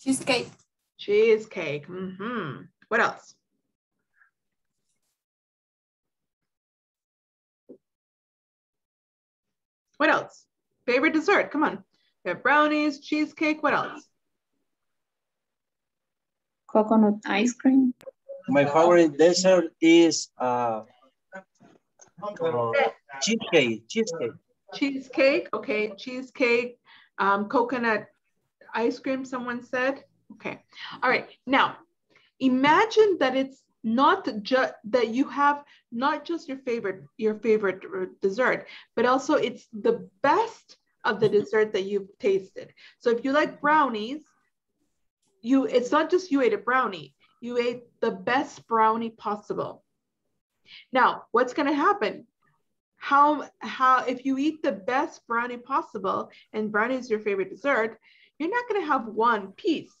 Cheesecake. Cheesecake. Mm-hmm. What else? What else? Favorite dessert? Come on. We have brownies, cheesecake. What else? Coconut ice cream. My favorite dessert is uh, uh, cheesecake. Cheesecake. Cheesecake. Okay, cheesecake. Um, coconut ice cream. Someone said. Okay. All right. Now, imagine that it's not just that you have not just your favorite your favorite dessert, but also it's the best of the dessert that you've tasted. So if you like brownies, you it's not just you ate a brownie, you ate the best brownie possible. Now, what's going to happen? How how if you eat the best brownie possible and brownie is your favorite dessert, you're not going to have one piece.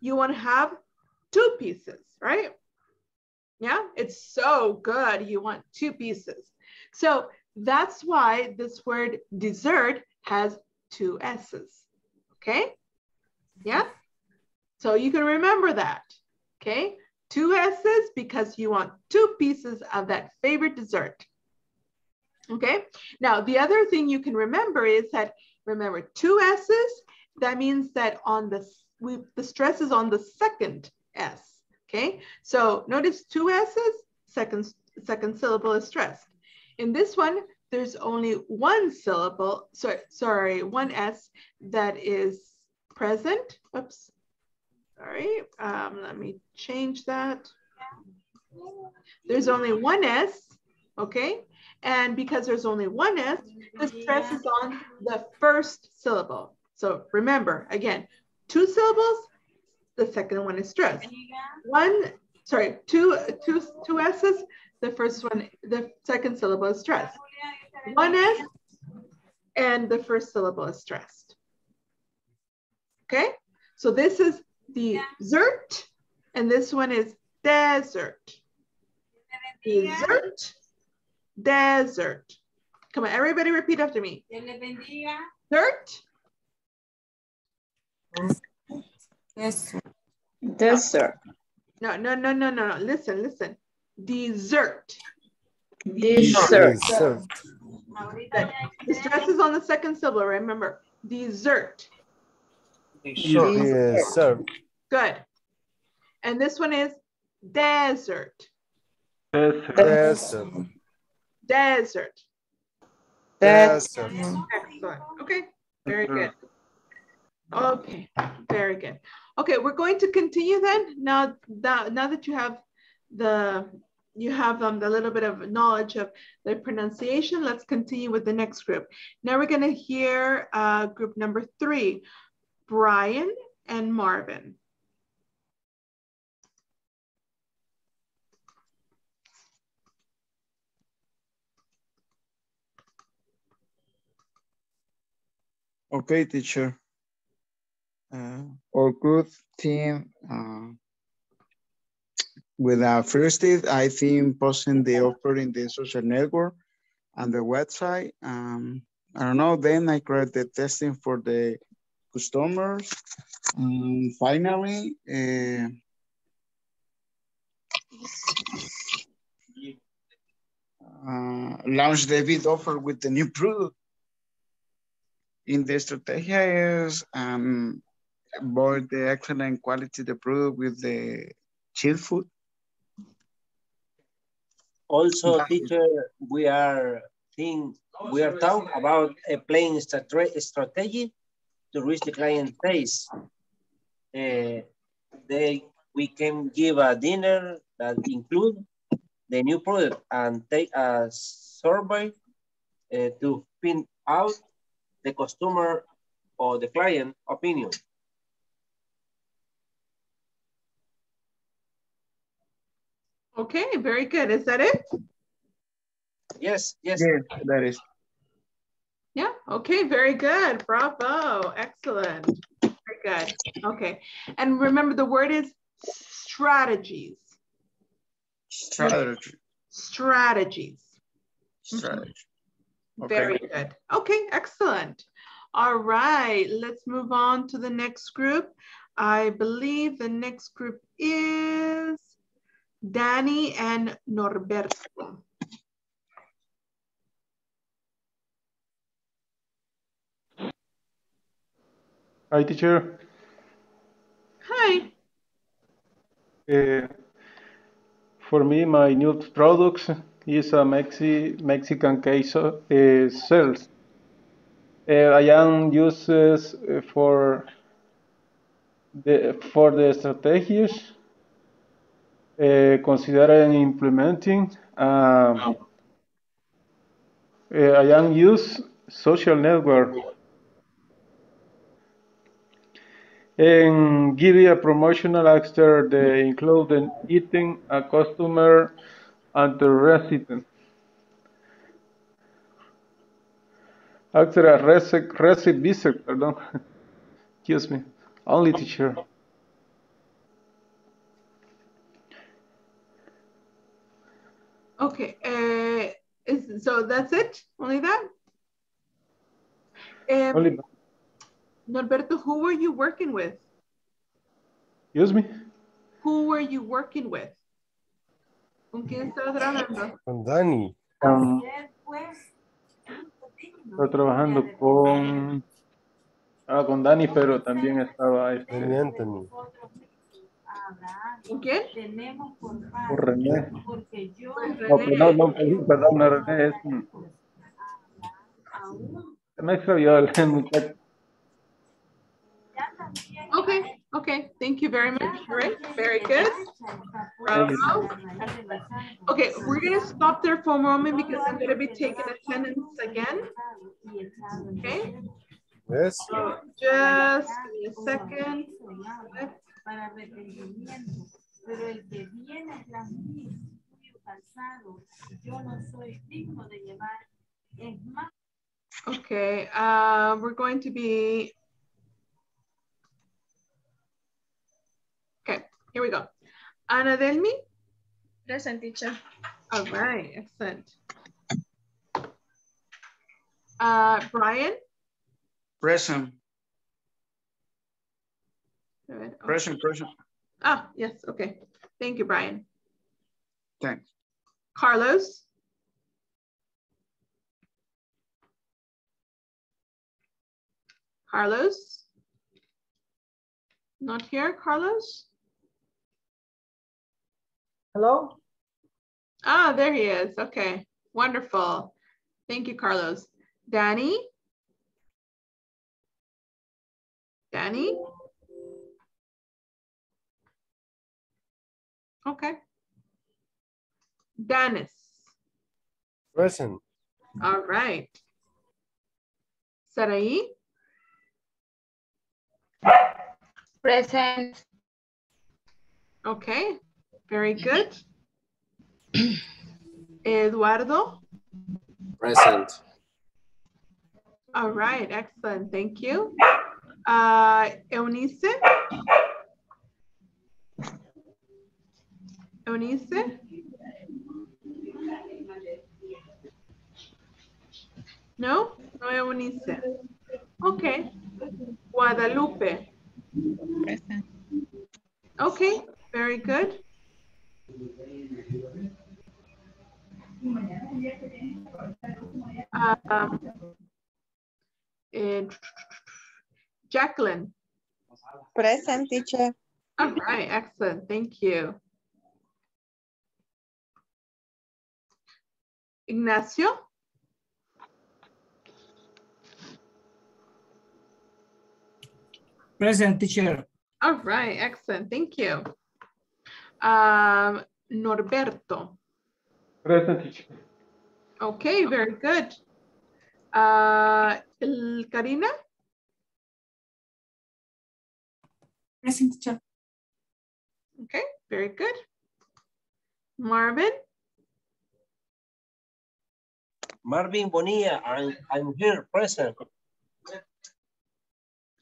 You want to have two pieces, right? Yeah, it's so good. You want two pieces. So that's why this word dessert has two S's. Okay? Yeah? So you can remember that. Okay? Two S's because you want two pieces of that favorite dessert. Okay? Now, the other thing you can remember is that, remember, two S's, that means that on the, we, the stress is on the second S. Okay, so notice two S's, second, second syllable is stressed. In this one, there's only one syllable, sorry, sorry, one S that is present. Oops, sorry, um, let me change that. There's only one S, okay? And because there's only one S, the stress is on the first syllable. So remember, again, two syllables, the second one is stress. One, sorry, two, two, two S's, the first one, the second syllable is stress. One S, and the first syllable is stressed. Okay, so this is the zert, and this one is desert. Desert, desert. Come on, everybody repeat after me. Desert. Yes. Desert. No, no, no, no, no, no. Listen, listen. Dessert. Dessert. Dessert. The stress is on the second syllable, remember. Dessert. Dessert. Good. And this one is desert. Desert. Desert. Desert. Desert. Excellent. Okay. Very good. Okay. Very good. Okay, we're going to continue then. Now that now that you have the you have um, the little bit of knowledge of the pronunciation, let's continue with the next group. Now we're going to hear uh, group number three, Brian and Marvin. Okay, teacher. Uh, our good team uh, with our first aid, I think posting the offer in the social network and the website. Um, I don't know, then I create the testing for the customers. Um, finally, uh, uh, launch the bid offer with the new product. In the strategy is um, both the excellent quality the product with the chill food. Also, teacher, we are think we are talking about a playing strategy to reach the client base. Uh, they we can give a dinner that include the new product and take a survey uh, to find out the customer or the client opinion. Okay, very good. Is that it? Yes, yes. Yes, that is. Yeah, okay, very good. Bravo, excellent. Very good. Okay, and remember the word is strategies. Strategy. Strategies. Mm-hmm. Strategy. Okay. Very good. Okay, excellent. All right, let's move on to the next group. I believe the next group is Danny and Norberto. Hi, teacher. Hi. Uh, for me, my new products is a Mexi Mexican queso uh, sales. Uh, I am uses uh, for the for the strategies uh, considering implementing. Uh, I am use social network and give you a promotional after the include eating a customer and the resident. After a recipe, recipe visit, pardon. Excuse me. Only teacher. Okay, uh, is, so that's it? Only that? Um, Only, Norberto, who were you working with? excuse me. Who were you working with? ¿Con quién estabas trabajando? Con Dani. Um, estoy trabajando con, ah, con Dani, pero también estaba este, Dani Anthony. ¿Con quién? con René. Pues No, René. no, no, perdón, no, René es un- Se me extravió el muchacho. Okay, okay, thank you very much, Rick. Very good. Bravo. Okay, we're gonna stop there for a moment because I'm gonna be taking attendance again. Okay, Yes. so just give me a second. Para arrepentimiento, pero el que viene tras mí es muy cansado, yo no soy digno de llevar, es más Okay, uh, we're going to be. Okay, here we go. Ana Delmi? Present teacher. All right, excellent. Uh, Brian? Present, Good, okay. present, present. Ah, yes, okay. Thank you, Brian. Thanks. Carlos? Carlos? Not here, Carlos? Hello? Ah, there he is. Okay, wonderful. Thank you, Carlos. Danny? Danny? Okay. Dennis? Present. All right. Sarai? Present. Okay, very good. Eduardo? Present. All right, excellent. Thank you. Uh, Eunice? Eunice? No, no Eunice. Okay. Guadalupe. Present. Okay, very good. Um, and Jacqueline. Present teacher. All right, excellent. Thank you. Ignacio. Present teacher. All right, excellent. Thank you. Um, Norberto. Present teacher. Okay, very good. Uh, Karina. Present teacher. Okay, very good. Marvin? Marvin Bonilla, I'm, I'm here, present.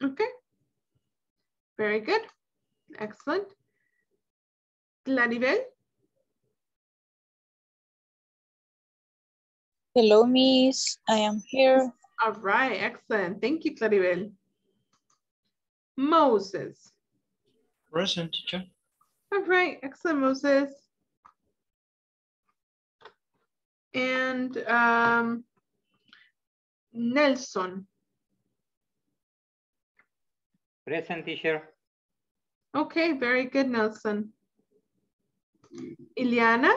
Okay. Very good. Excellent. Claribel? Hello, Miss. I am here. All right, excellent. Thank you, Claribel. Moses. Present, teacher. All right, excellent, Moses. And um, Nelson. Present teacher. Okay, very good, Nelson. Iliana.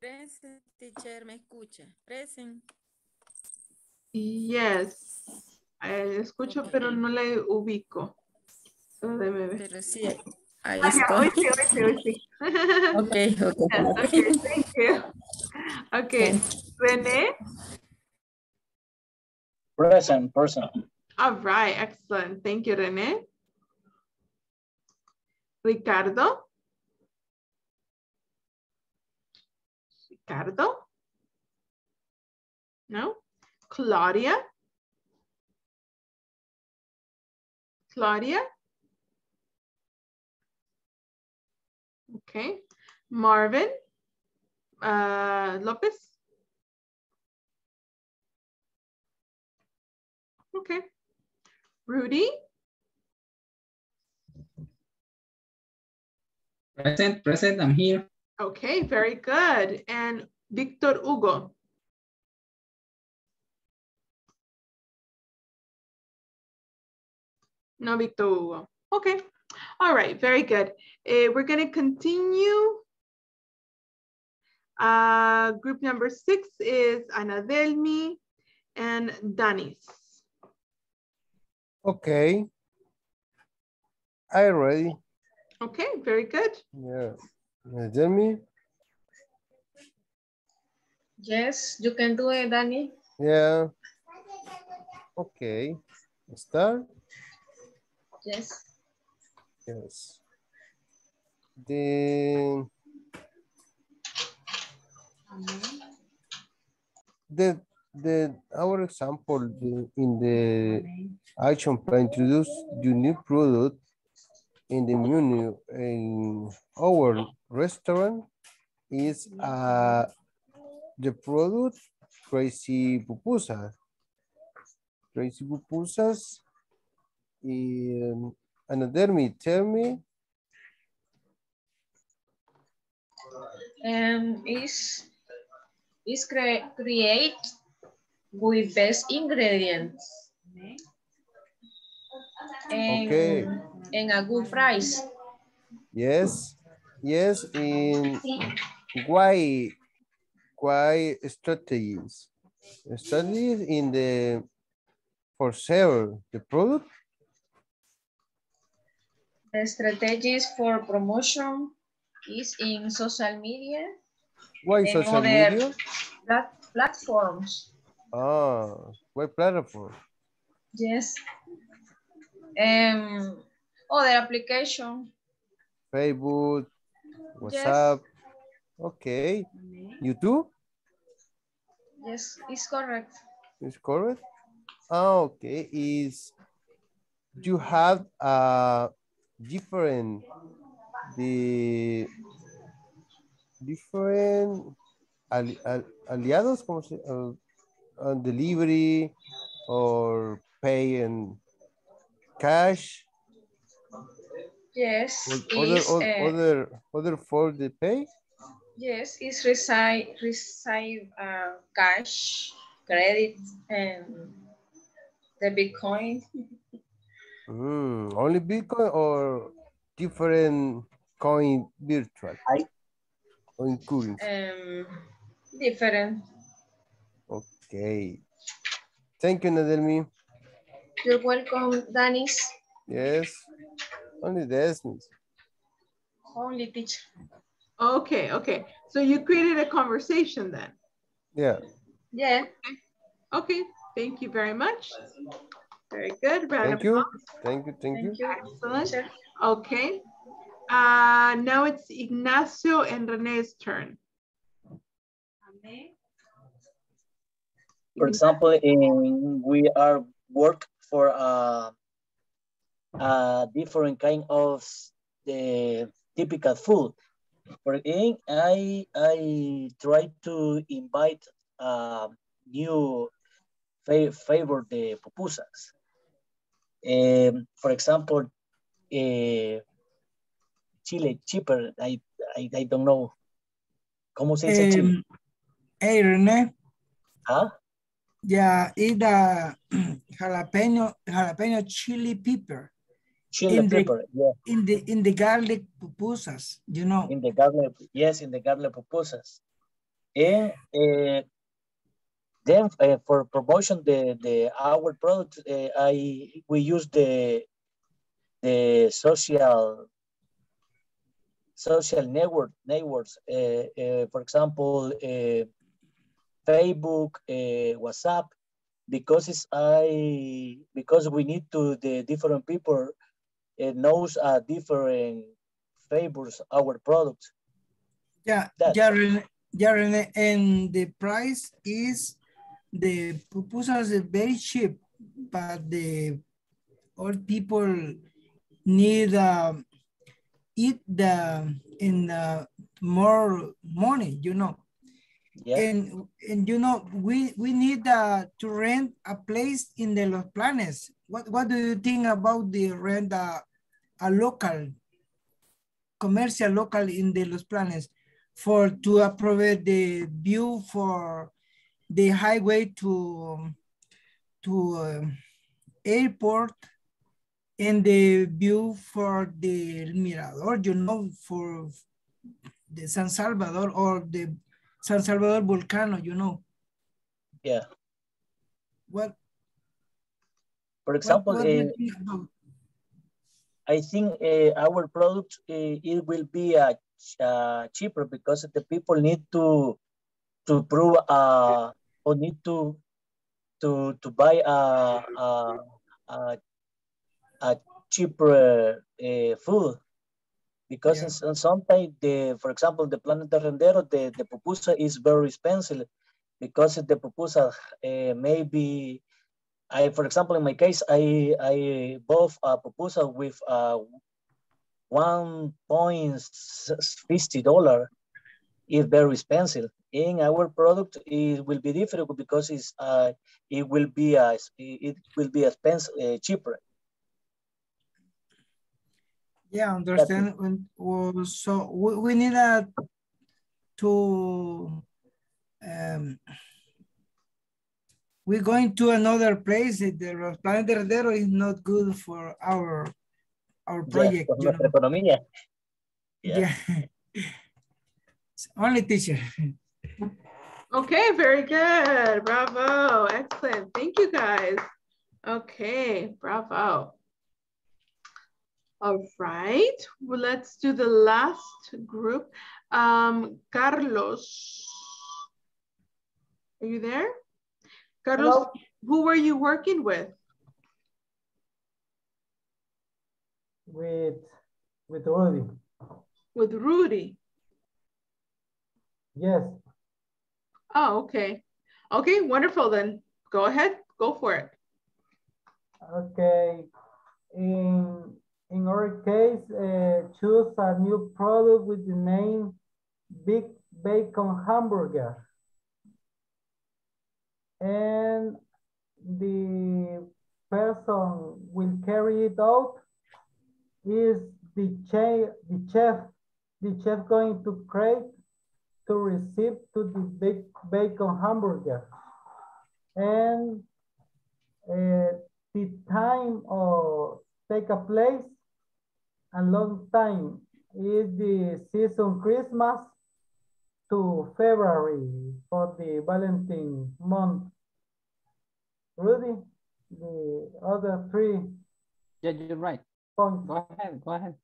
Present, teacher, me escucha. Present. Yes. Eh, escucho, pero no le ubico. So, déjeme ver. Pero sí, ahí Ah, ya, hoy estoy. sí, hoy sí, hoy sí. Ok, ok. Yes, okay, thank you. Okay, René. Present, present. All right, excellent. Thank you, René. Ricardo. Ricardo. No. Claudia. Claudia. Okay. Marvin. Uh, Lopez. Okay. Rudy. Present, present, I'm here. Okay, very good. And Victor Hugo. No, Victor Hugo. Okay. All right, very good. Eh, we're going to continue. Uh, group number six is Ana Delmi and Danis. Okay. I ready. Okay, very good. Yeah. Uh, Tell. Yes, you can do it, Danny. Yeah. Okay. Start. Yes. Yes. The the the our example the, in the action plan introduce the new product in the menu in our restaurant is uh the product crazy pupusas crazy pupusas in another me tell me Um, is is cre create with best ingredients. And, Okay. and a good price. Yes, yes, in why, why strategies? Strategies in the, for sale, the product? Strategies for promotion is in social media. Why social media? plat- platforms. Ah, why platform? Yes. Um, other application. Facebook, WhatsApp, okay. YouTube Yes, it's correct. is correct? Ah, okay, is you have a different, the different ali- al- aliados, como se, uh, uh, delivery or pay in cash, Yes, or other, is uh, other, other for the pay? yes, it's receive receive uh, cash, credit, and the Bitcoin. Mm, only Bitcoin or different coin virtual? Or in currency? Um, different. Okay. Thank you, Nadelmi. You're welcome, Danis. Yes. Only this. Only teacher. Okay, okay. So you created a conversation then. Yeah. Yeah. Okay, thank you very much. Very good. Round Thank of you. Thank you. Thank you. Excellent. Okay. Uh, now it's Ignacio and Rene's turn. For example, in, we are work for a, a different kind of the typical food. For in, I I try to invite uh, new fa favor the pupusas. Um, for example, uh, chile cheaper. I, I I don't know. ¿Cómo se dice chile? Um, hey, René. Huh? Yeah, eat a jalapeno, jalapeno chili pepper. Chili in pepper, the, yeah. In the in the garlic pupusas, you know. In the garlic, yes, in the garlic pupusas. And uh, then uh, for promotion, the the our product, uh, I we use the the social social network networks. Uh, for example, uh, Facebook, uh, WhatsApp, because it's I because we need to the different people uh, knows uh, different favors our product. Yeah, yeah, yeah, and the price is the pupusas are very cheap, but the old people need um, eat the in the more money, you know. Yeah. And and you know we we need uh, to rent a place in the Los Planes. What what do you think about the rent a, a local commercial local in the Los Planes for to approve the view for the highway to to um, airport and the view for the Mirador, you know, for the San Salvador or the San Salvador volcano, you know. Yeah. What, For example, what you uh. I think uh, our product uh, it will be uh, ch- uh, cheaper because the people need to to prove uh, or need to to to buy a a, a, a cheaper uh, food because some- sometimes the for example the Planes de Rendero the the pupusa is very expensive because the pupusa uh, maybe I, for example, in my case, I I bought a pupusa with uh one point fifty dollar. Is very expensive. In our product, it will be different because it's uh it will be a it will be expensive uh, cheaper. Yeah, understand. So we, we need a, to, um, we're going to another place. The de Rendero is not good for our, our project. por you know. economía. Yeah. Only teacher. Okay, very good. Bravo. Excellent. Thank you guys. Okay, bravo. All right, well, let's do the last group. Um, Carlos, are you there? Carlos, Hello. who were you working with? with with Rudy. With Rudy. Yes. Oh, okay. Okay, wonderful then. Go ahead, go for it. Okay. In in our case, uh, choose a new product with the name Big Bacon Hamburger. And the person will carry it out is the chef, the chef, the chef going to create to receive to the bacon hamburger. And uh, the time or take a place a long time is the season Christmas to February for the Valentine month. Rudy, the other three Yeah, you're right. points. Go ahead, go ahead.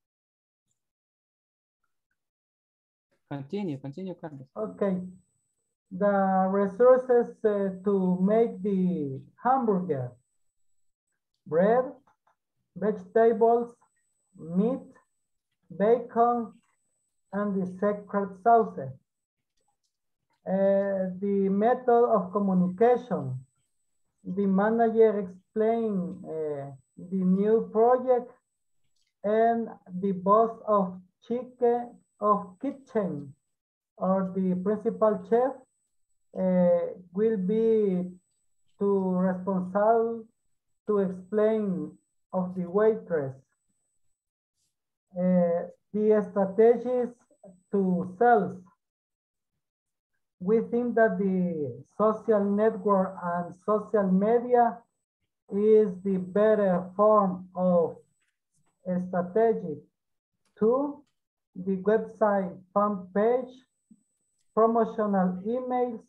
Continue, continue, Carlos. Okay. The resources uh, to make the hamburger. Bread, vegetables, meat, bacon, and the secret sauce. Uh, the method of communication. The manager explained uh, the new project and the boss of chicken of kitchen or the principal chef uh, will be to responsible to explain of the waitress. Uh, the strategies to sales. We think that the social network and social media is the better form of strategy. Two, the website fan page, promotional emails,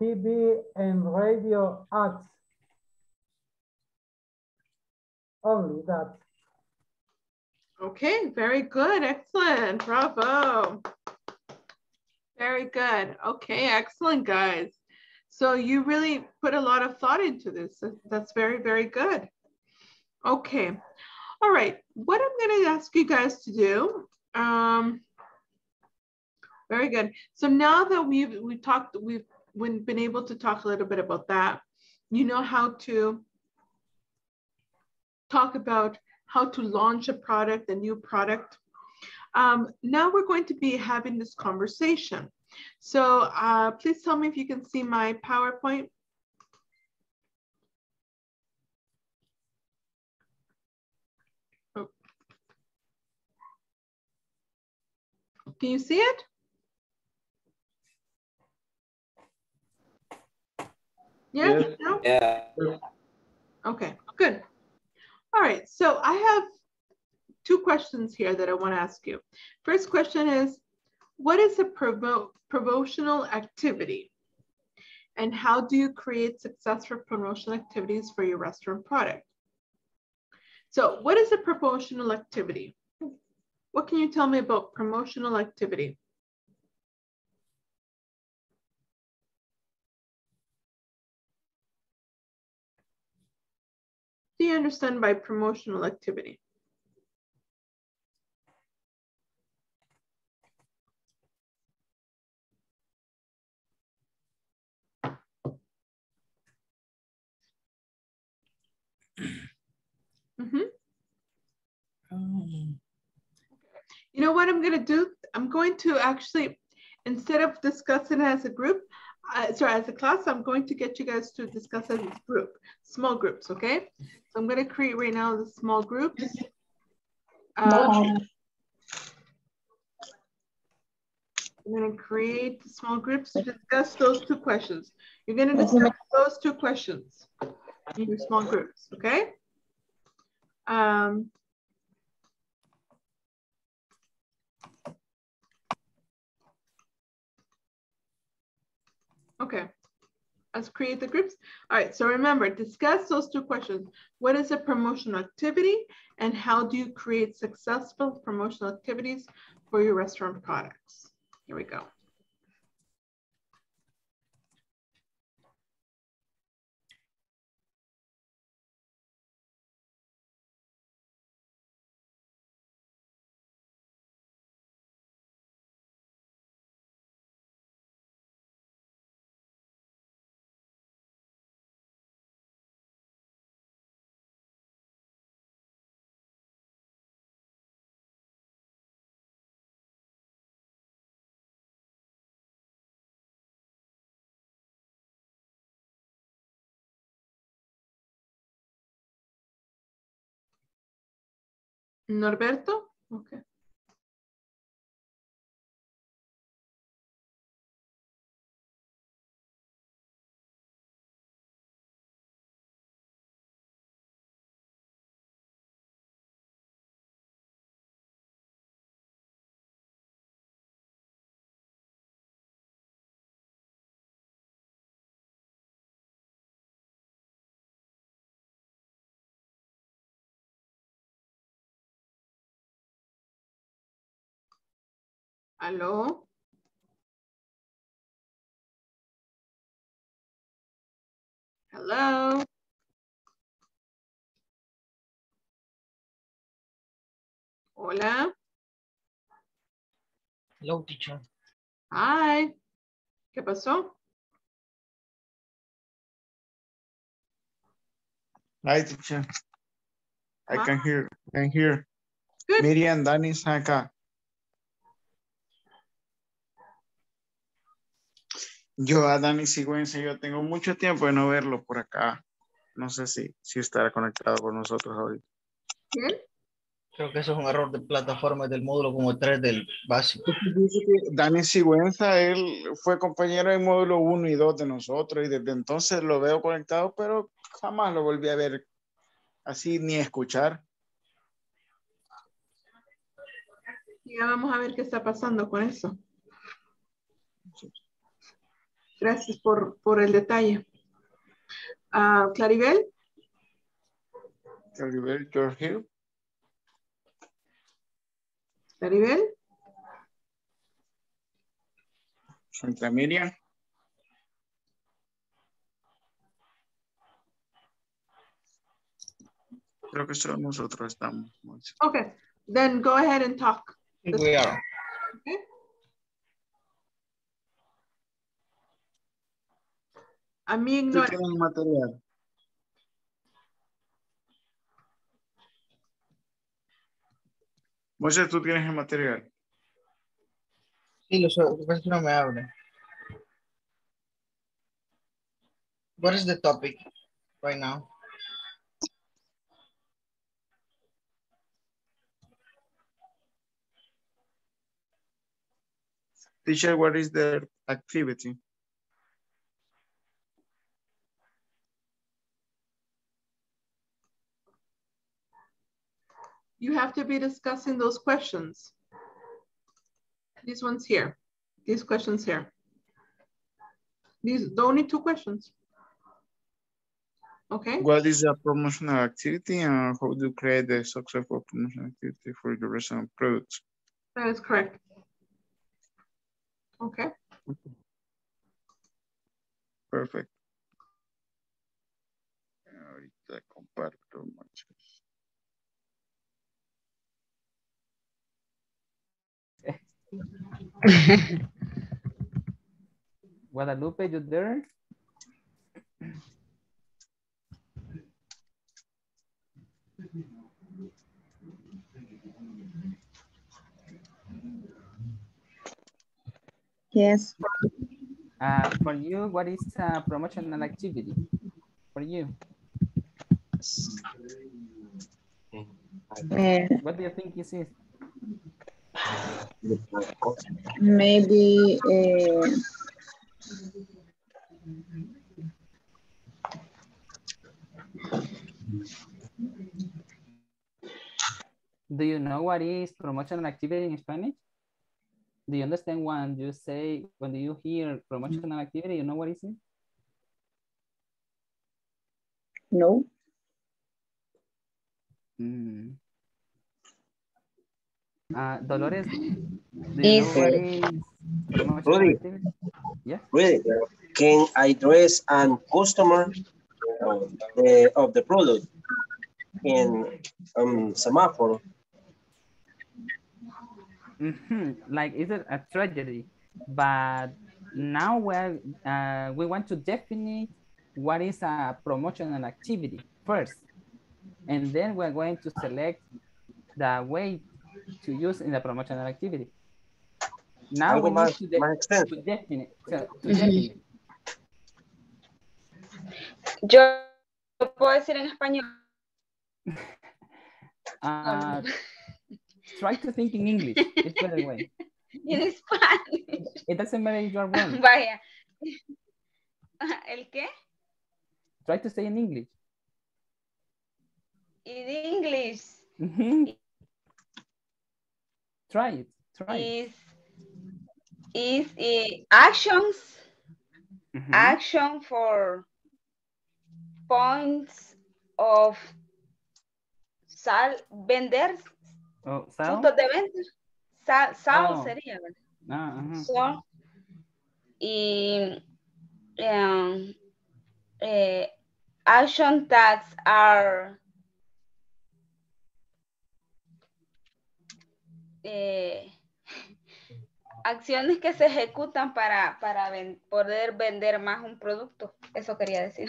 TV and radio ads. Only that. Okay, very good. Excellent. Bravo. Very good. Okay, excellent, guys. So you really put a lot of thought into this. That's very, very good. Okay. All right. What I'm going to ask you guys to do. Um, very good. So now that we've we've talked, we've been able to talk a little bit about that. You know how to talk about how to launch a product, a new product. Um, now we're going to be having this conversation. So uh, please tell me if you can see my PowerPoint. Can you see it? Yeah? Yeah. No? Yeah. Okay, good. All right, so I have two questions here that I want to ask you. First question is, what is a promo promotional activity? And how do you create successful promotional activities for your restaurant product? So what is a promotional activity? What can you tell me about promotional activity? do you understand by promotional activity? Mm -hmm. Um, You know what I'm going to do? I'm going to actually, instead of discussing as a group, uh, sorry, as a class, I'm going to get you guys to discuss as a group, small groups, okay? So I'm going to create right now the small groups. Uh, I'm going to create small groups to discuss those two questions. You're going to discuss those two questions in your small groups, okay? Um, okay, let's create the groups. All right, so remember, discuss those two questions. What is a promotional activity and how do you create successful promotional activities for your restaurant products? Here we go. Norberto? Okay. ¿Aló? Hello? Hola? Hello, teacher. Hi. ¿Qué pasó? Hi, teacher. I Hi. can hear, can hear. Good. Miriam, Dani está Yo a Dani Sigüenza, yo tengo mucho tiempo de no verlo por acá. No sé si, si estará conectado con nosotros hoy. ¿Quién? Creo que eso es un error de plataforma del módulo como 3 del básico. Dani Sigüenza, él fue compañero en módulo 1 y 2 de nosotros y desde entonces lo veo conectado, pero jamás lo volví a ver así ni escuchar. Ya vamos a ver qué está pasando con eso. Gracias por, por el detalle. Ah, Claribel, Claribel, you're here. Claribel, Santa Miriam. Creo que solo nosotros estamos. Okay, then go ahead and talk. We are. Okay. A mí Tú ignora. tienes material. Moisés, tú tienes el material. Sí, lo que no me abre. What is the topic right now? Teacher, what is the activity? You have to be discussing those questions. These ones here, these questions here. These, the only two questions. Okay, What is a promotional activity and how to create a successful promotional activity for your recent products? that is correct. Okay, Perfect. Ahorita comparto. Moisés. Guadalupe, you there? Yes. Uh, for you, what is a promotional activity for you? Uh, What do you think is it? Maybe uh, Do you know what is promotional activity in Spanish? Do you understand when you say, when you hear promotional activity, you know what is it? no. Mm. Uh, Dolores, do Is- know what is promotional Rudy. Yeah. Really, can I dress an customer of the, of the product in um, semaphore? Mhm, Like, is it a tragedy? But now we're, uh, we want to define what is a promotional activity first. And then we're going to select the way to use in the promotional activity. Now Algo we más- need to, de- to define, to, define. Yo puedo decir en español. Uh, try to think in English. It's better way. En Spanish. It doesn't matter if you are wrong. Vaya. ¿El qué? Try to say in English. In English. Try it. Try it. is is eh, actions Mhm. action for points of sal vender Oh, Sal? de sal, sal Oh. sería ¿verdad? Ah, ajá. So, y um, eh, action that are eh, acciones que se ejecutan para, para poder vender más un producto. Eso quería decir.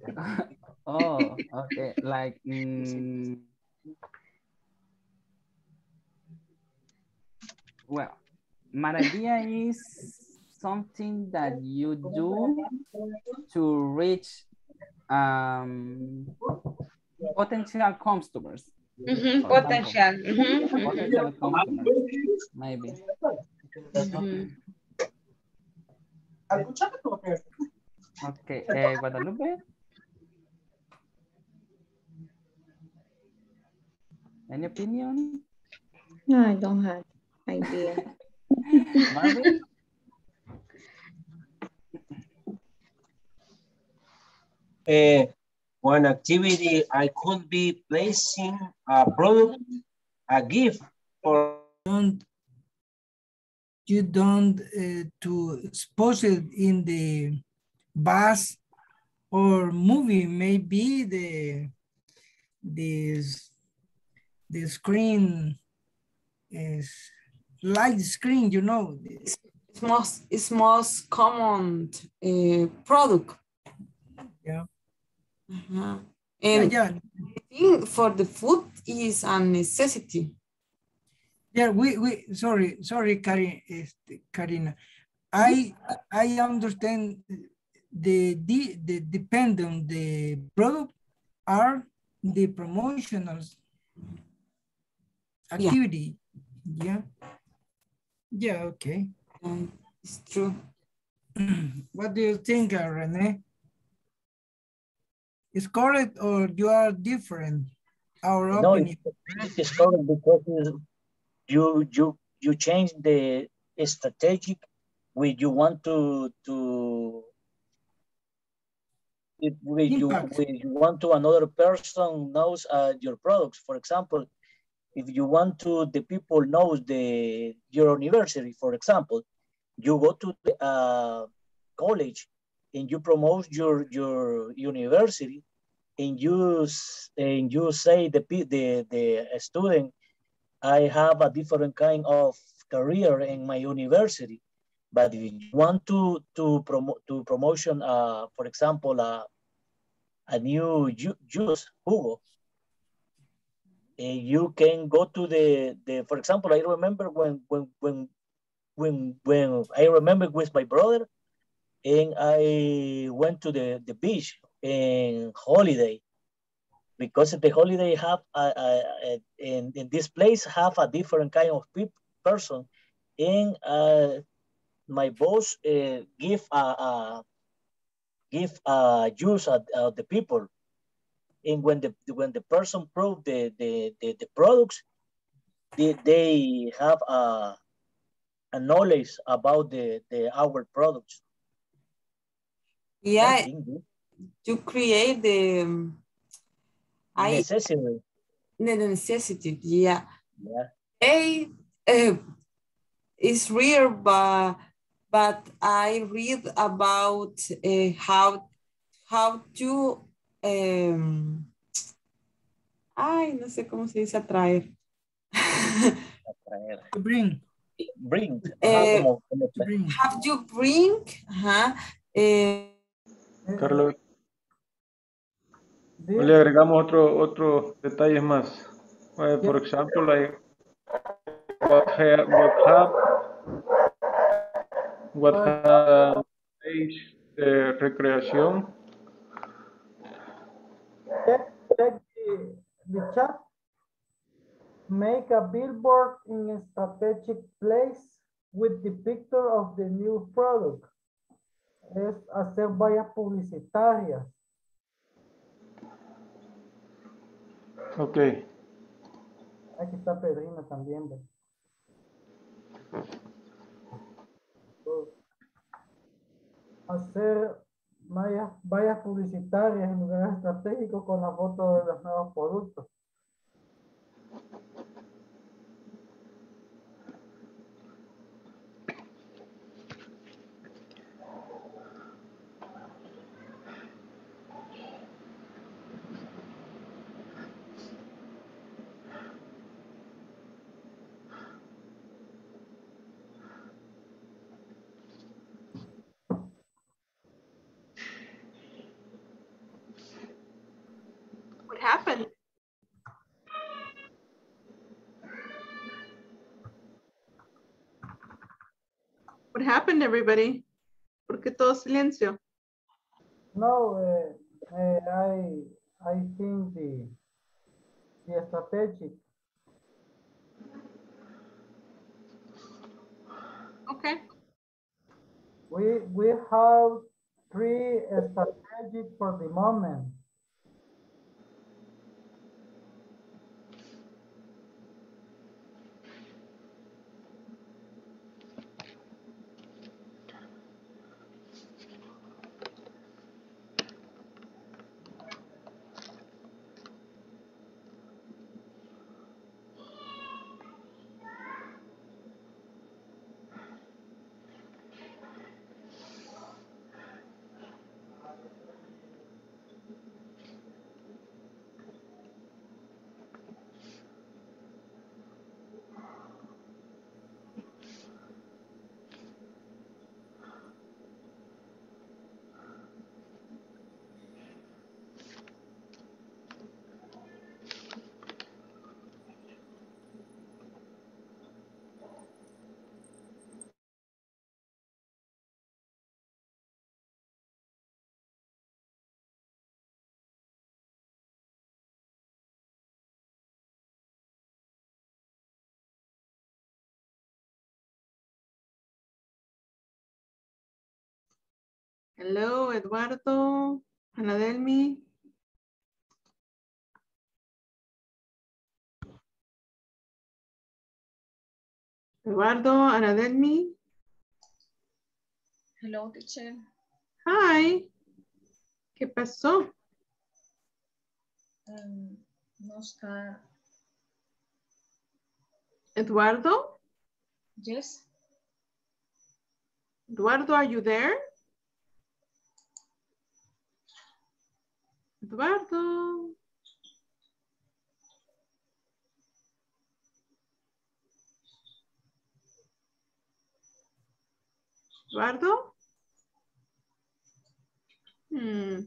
Oh, okay. Like, mm, well, idea is something that you do to reach um, potential customers. Ujú, for potencial. example. Ujú, ujú. Potential customers, maybe. Ujú. Okay, eh, Guadalupe. Any opinion? No, I don't have idea. Marvin? Uh, one activity I could be placing a product, a gift for Don't you don't uh, to expose it in the bus or movie. Maybe the this the screen is light screen you know. It's most, it's most common uh, product. yeah Uh-huh. And yeah I think for the food is a necessity. Yeah, we, we, sorry, sorry, Karin, este, Karina. I, I understand the, the, the depend on the product are the promotional activity. Yeah. Yeah, okay. it's true. What do you think, uh, Rene? Is correct or you are different? Our No, opinion. it's, it's correct because you- you you change the strategic when you want to to when you you want to another person knows uh, your products. For example, if you want to the people knows the your university, for example, you go to the uh, college and you promote your your university and you and you say the the the student I have a different kind of career in my university. But if you want to to promote to promotion, uh, for example, uh, a new ju- juice, jugo, eh, you can go to the the. For example, I remember when when when when when I remember with my brother, and I went to the the beach in holiday. Because the holiday have a, a, a- in, in this place have a different kind of peop person. And uh, my boss uh, give a, a give a use of, the people. And when the when the person prove the the, the, the products they, they have a, a knowledge about the, the our products Yeah, think to create the um, I necessary the necessity. Yeah, yeah A uh, is real, but but I read about uh, how how to um, ay no sé cómo se dice atraer. atraer. Bring. bring ajá, como, como Have you bring? Ajá. eh, Carlos. No le agregamos otro, otro detalles más. Eh, por ejemplo, like what have, what have, what have age de recreación. Check, check the, the chat. Make a billboard in a strategic place with the picture of the new product. Es hacer vallas publicitarias. Ok. Aquí está Pedrina también. ¿ve? Hacer vallas, vallas publicitarias en lugares estratégicos con la foto de los nuevos productos. What everybody? ¿Por qué todo silencio? No, uh, uh, I I think the the strategic. Okay. We we have three strategic for the moment. Hello, Eduardo, Ana Delmi. Eduardo, Ana Delmi. Hello, teacher. Hi. ¿Qué pasó? Um, no está. Eduardo? Yes. Eduardo, are you there? Eduardo. Eduardo? Hmm.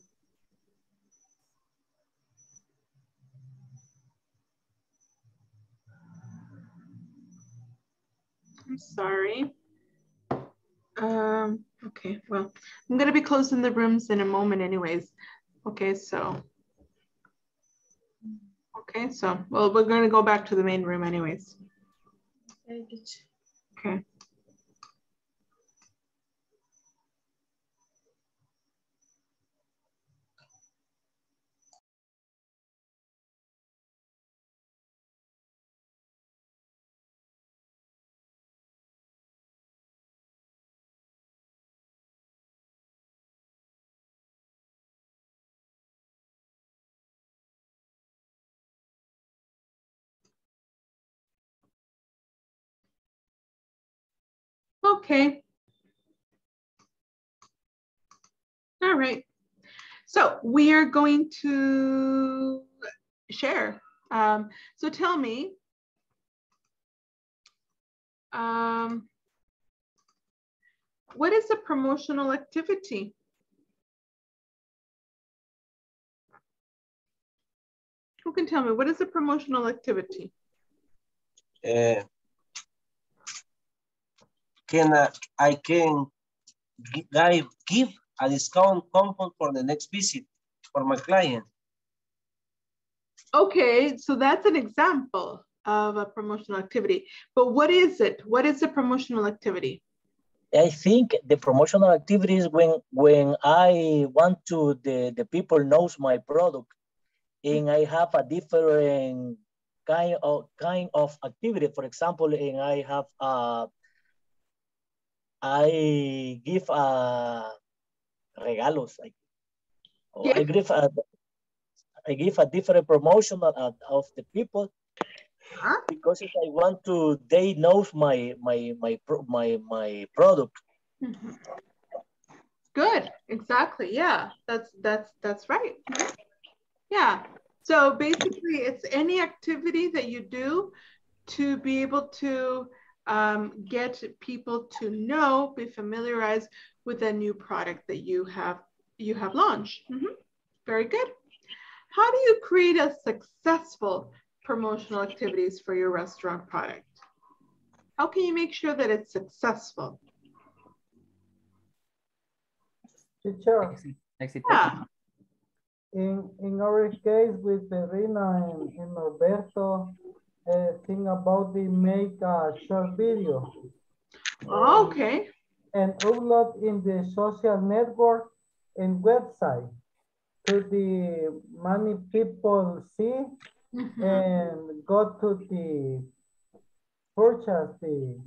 I'm sorry. Um, okay, well, I'm gonna be closing the rooms in a moment anyways. Okay, so. Okay, so, well, we're gonna go back to the main room anyways. Okay, Okay. All right. So we are going to share. Um, so tell me, um, what is a promotional activity? Who can tell me what is a promotional activity? Uh, can I, I can give, give a discount coupon for the next visit for my client. Okay, so that's an example of a promotional activity. But what is it? What is a promotional activity? I think the promotional activities when when I want to the, the people knows my product and I have a different kind of kind of activity. For example, and I have a I give a regalos. I, or I give a I give a different promotion of, of the people because if I want to, they knows my my my my my product. Mhm. Good, exactly. Yeah, that's that's that's right. Mhm. Yeah. So basically, it's any activity that you do to be able to um, get people to know, be familiarized with a new product that you have you have launched. Mhm. Very good. How do you create a successful promotional activities for your restaurant product? How can you make sure that it's successful? teacher. Yeah. In, in our case with Verena and, and Roberto, uh, think about the make a short video. Oh, okay. And upload in the social network and website to the many people see Mhm. and go to the purchase the,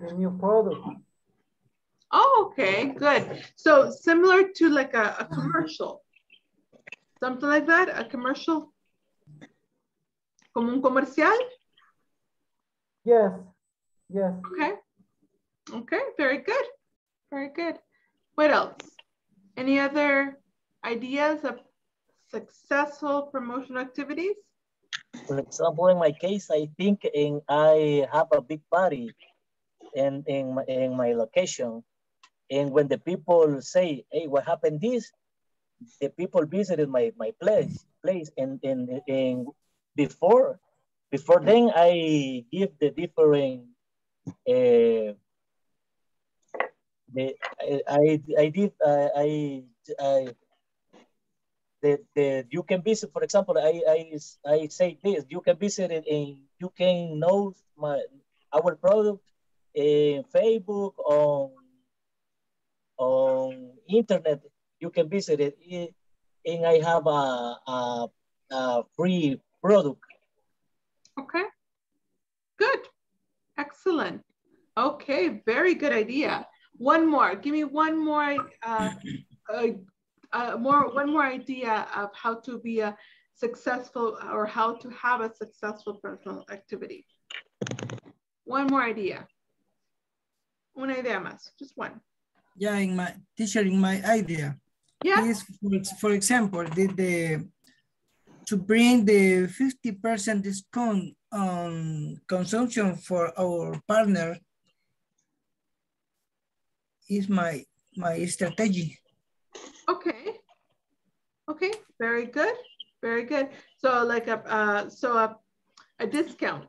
the new product. Oh, okay, good. So similar to like a, a commercial. Something like that, a commercial? Como un comercial? Yes, yes. Okay. Okay, very good. Very good. What else? Any other ideas of successful promotional activities? For example, in my case, I think in I have a big party in in my, in my location, and when the people say, "Hey, what happened?" This the people visited my my place place, and and and before before then I give the different. Uh, the I I, did uh, I I the, the you can visit for example I, I i say this you can visit it and you can know my our product in facebook on on internet you can visit it and i have a, a, a free product Okay. Good. Excellent. Okay, very good idea. One more. Give me one more uh, uh, uh, more one more idea of how to be a successful or how to have a successful personal activity. One more idea. Una idea más, just one. Yeah, in my teacher, in my idea. Yeah. Is for, for example, did the to bring the 50% discount on consumption for our partner is my my strategy. Okay. Okay, very good. Very good. So like a uh, so a, a discount.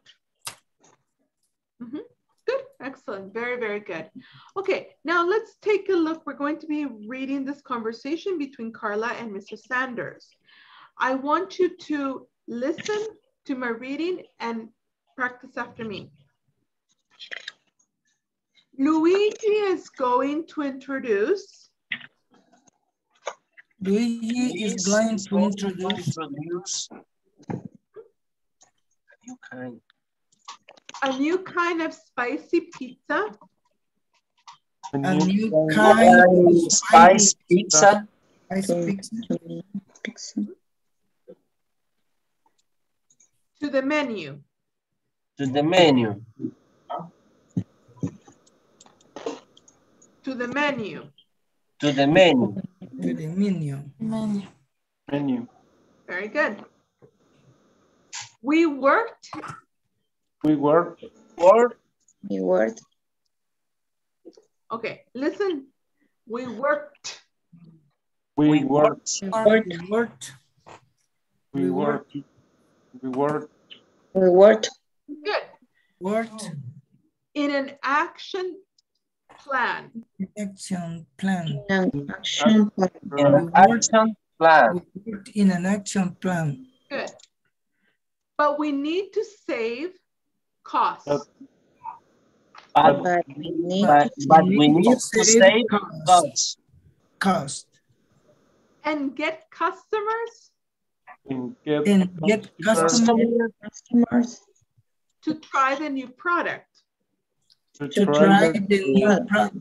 Mhm. Good, excellent, very, very good. Okay, now let's take a look. We're going to be reading this conversation between Carla and Mr. Sanders. I want you to listen to my reading and practice after me. Luigi is going to introduce Luigi is going to introduce a new kind. of spicy pizza. A new kind of spice pizza. spicy pizza. Mm, to the menu. To the menu. To the menu. To the menu. To the menu. Menu. Menu. Very good. We worked We work. Or We worked. Okay, listen. We worked. We worked. We worked. We work. We work. We worked. Good. Worked. In an action plan. Action plan. An action plan. in an action plan. In an action plan. Good. But we need to save costs. But- But, But we need but, to but we need to save costs. Cost. and get customers And get, And get customers customers to try the new product. to to try try the- the new product.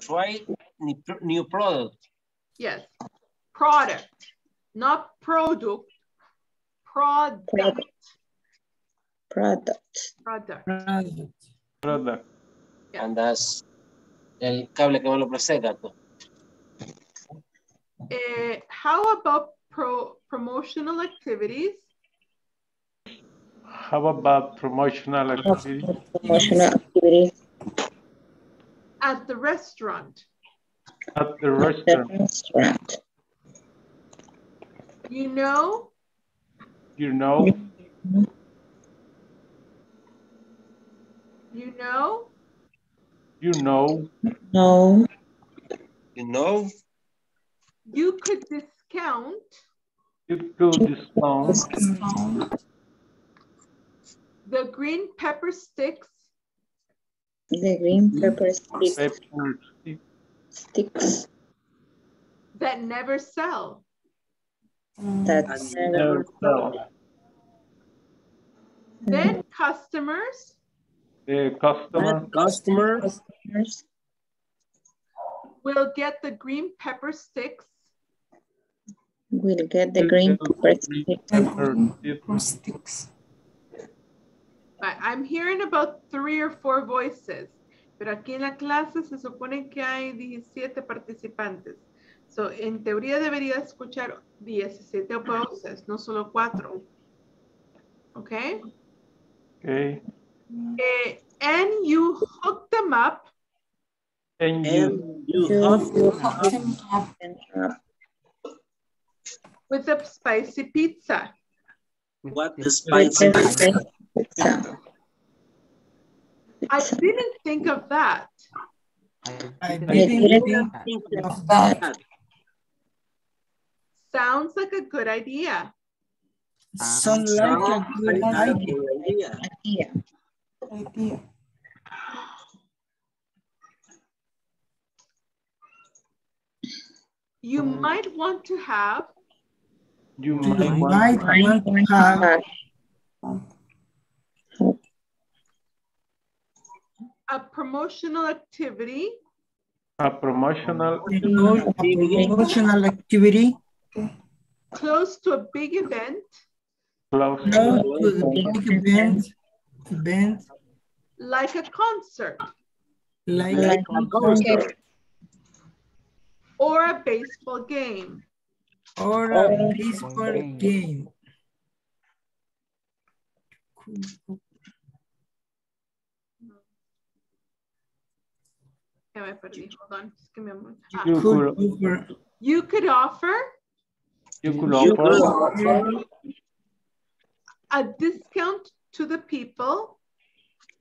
Try new product. Yes. Product, not product. Product. Product. product. Product. product. product. Andas el cable que me lo preseca. Tú. Eh, how about pro promotional activities How about promotional activities? Promotional activity at the restaurant? at the at the restaurant? restaurant. You know, You know, you know, you know, No, You know, You could discount You could discount the green pepper sticks. The green pepper sticks, pepper sticks. That never sell. that never sell. Then customers. The customer Customers. Will get the green pepper sticks will get the green pepper sticks. I'm hearing about three or four voices, pero aquí en la clase se supone que hay 17 participantes. So, en teoría debería escuchar 17 voces, no solo 4. ¿Ok? Okay. Eh, and you hook them up And you, you You have them up with a spicy pizza. what the spicy the pizza. I didn't think of that. I I didn't didn't think think of that. Sounds like a good idea. Sounds like a good idea. idea. idea. Idea. You might want to have you You might might want to have a promotional activity? A promotional a promotional activity? Close to a big event? Close close to the big event, event? Like a concert? Like Like a a concert. Or a baseball game. Or a baseball game. Yeah, I perdí. Hold on. Just give me a moment. Ah, you Could could offer You could offer you could offer offer a discount to the people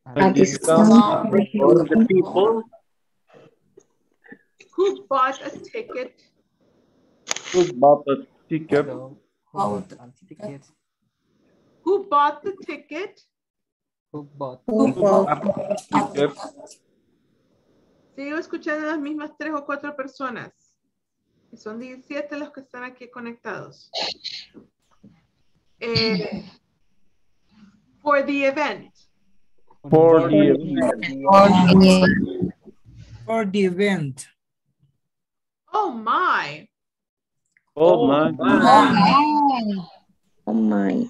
a a discount discount for the people who bought a ticket to bought a ticket who bought the ticket Who bought? who bought a ticket Sigo escuchando las mismas tres o cuatro personas. Y son 17 los que están aquí conectados. Eh, for the event. for the event. for the event. Oh my. Oh, oh my Oh my.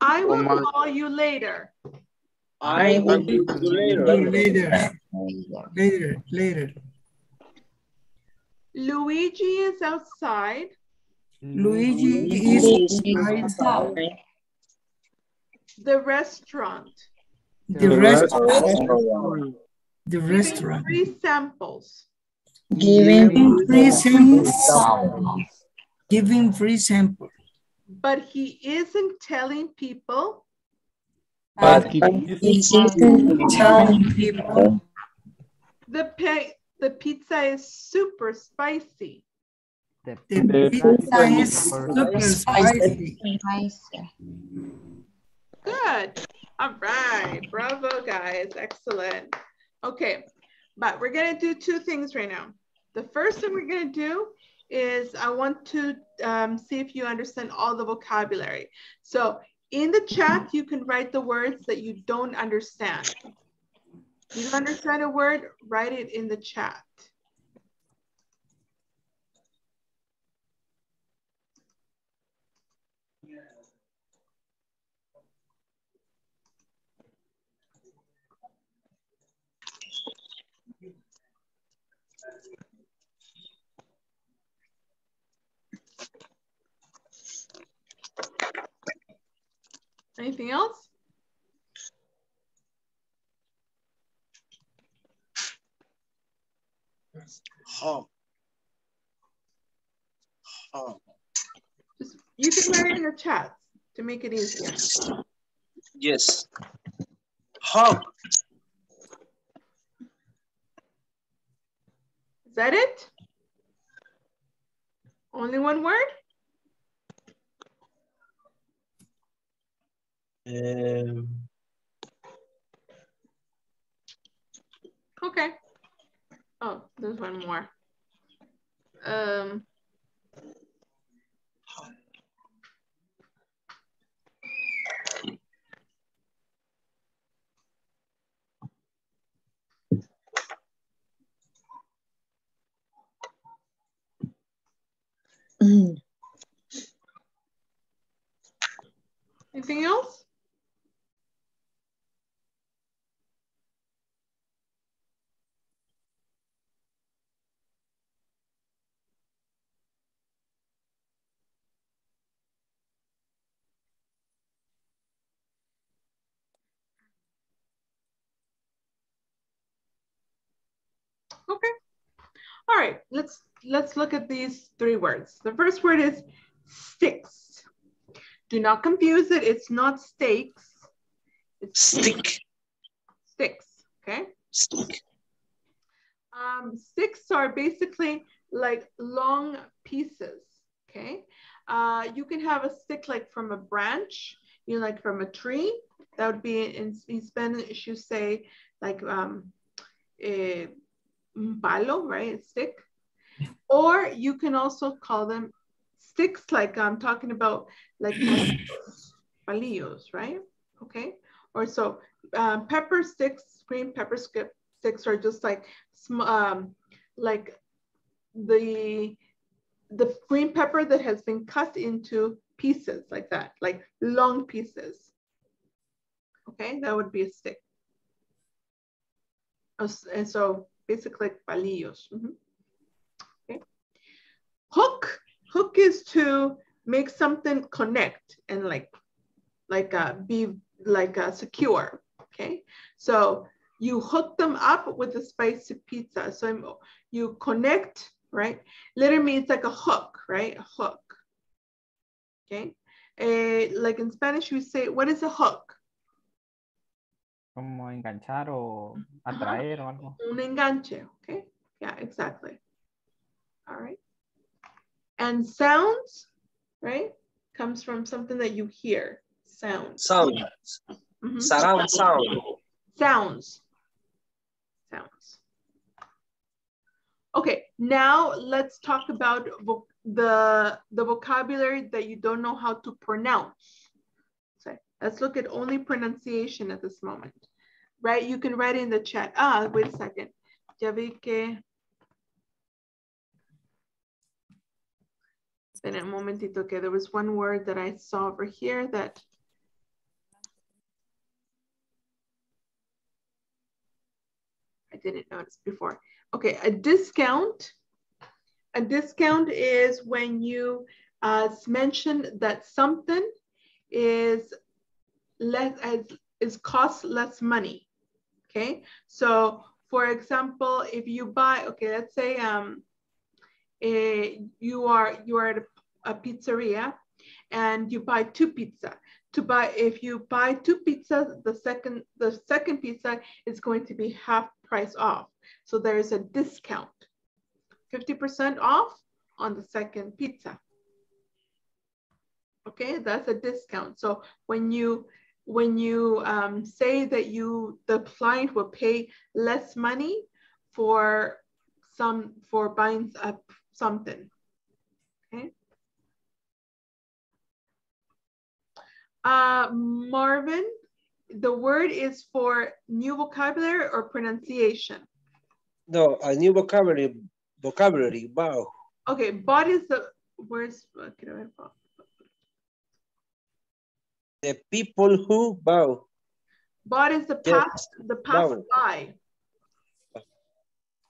I oh will my. call you later. I will do later. Later, later, later. Luigi is outside. Luigi is outside The restaurant. the restaurant. The restaurant. Three samples. Giving Free samples. Giving free sample. But he isn't telling people but uh, he but is he isn't telling people the pe- the pizza is super spicy. The The pizza is super spicy. Good. All right. Bravo, guys. Excellent. Okay. But we're going to do two things right now. The first thing we're going to do is I want to um, see if you understand all the vocabulary. So in the chat, you can write the words that you don't understand. You don't understand a word, write it in the chat. Anything else? Hub. Hub. Just, you can write it in the chat to make it easier. Yes. Hub. Is that it? Only one word? Um, Okay. Oh, there's one more. Um, anything else? Okay. All right, let's let's look at these three words. The first word is sticks. Do not confuse it. It's not steaks. It's stick. Sticks. Okay. Stick. Um, sticks are basically like long pieces. Okay. Uh, you can have a stick like from a branch, you know, like from a tree. That would be in, in Spanish. You say like um, a palo, right? A stick. Or you can also call them sticks, like I'm talking about, like palillos, right? Okay. Or so um, pepper sticks, green pepper skip sticks are just like um, like the the green pepper that has been cut into pieces like that, like long pieces. Okay, that would be a stick. And so basically like palillos. Mm -hmm. Okay. Hook, hook is to make something connect and like, like uh, be like uh, secure. Okay, so you hook them up with a spicy pizza. So you connect, right? Literally means like a hook, right? A hook. Okay. Uh, like in Spanish, we say, what is a hook? Como enganchar o atraer o algo. Un enganche, okay? Yeah, exactly. All right. And sounds, right? Comes from something that you hear. Sounds. Sounds. Mm -hmm. Surround sound. Sounds. Sounds. Okay, now let's talk about the, the vocabulary that you don't know how to pronounce. So let's look at only pronunciation at this moment. Right, you can write in the chat. Ah, wait a second. Ya vi que... Espera un momentito, okay, there was one word that I saw over here that I didn't notice before. Okay, a discount. A discount is when you uh, mention that something is less is cost less money. Okay, so for example, if you buy, okay, let's say um, a, you are you are at a, a pizzeria and you buy two pizza. To buy, if you buy two pizzas, the second the second pizza is going to be half price off. So there is a discount, 50% off on the second pizza. Okay, that's a discount. So when you when you um, say that you the client will pay less money for some for buying up something. Okay. Uh, Marvin, the word is for new vocabulary or pronunciation? No, a new vocabulary, vocabulary, bow. Okay, bought is the, where's, the people who bow. Bought is the past, the past bow. by.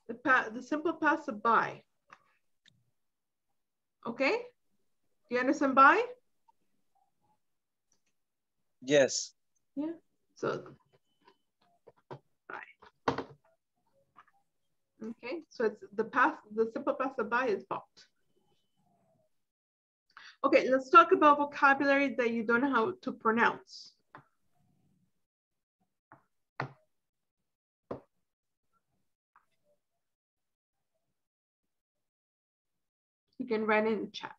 The, pa the simple past of by. Okay? Do you understand by? Yes. Yeah. So, by. Okay, so it's the past, the simple past of by is bought. Okay, let's talk about vocabulary that you don't know how to pronounce. You can write in the chat.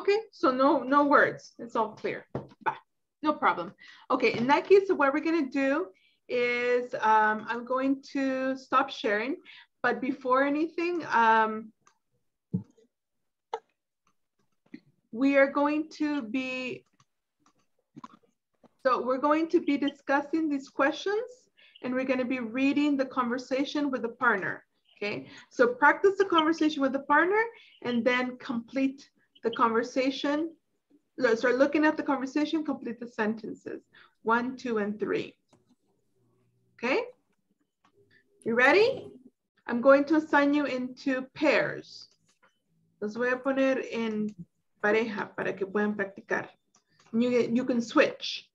Okay, so no, no words. It's all clear. Bye. No problem. Okay, in that case, so what we're gonna do is um, I'm going to stop sharing, but before anything, um, we are going to be, so we're going to be discussing these questions and we're gonna be reading the conversation with the partner, okay? So practice the conversation with the partner and then complete the conversation, start looking at the conversation, complete the sentences, one, two, and three. Okay? You ready? I'm going to assign you into pairs. Los voy a poner en pareja para que puedan practicar. You, you can switch.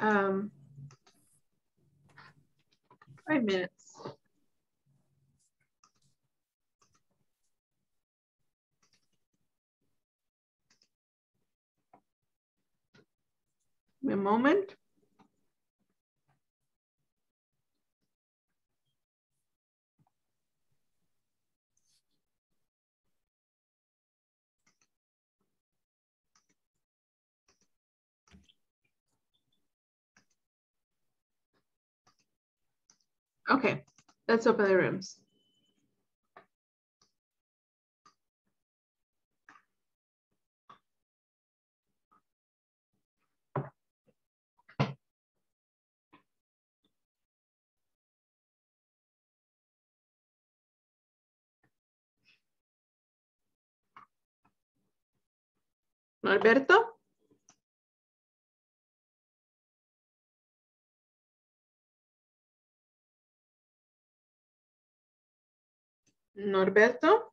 Um, five minutes. A moment. Okay, let's open the rooms. Norberto. Norberto.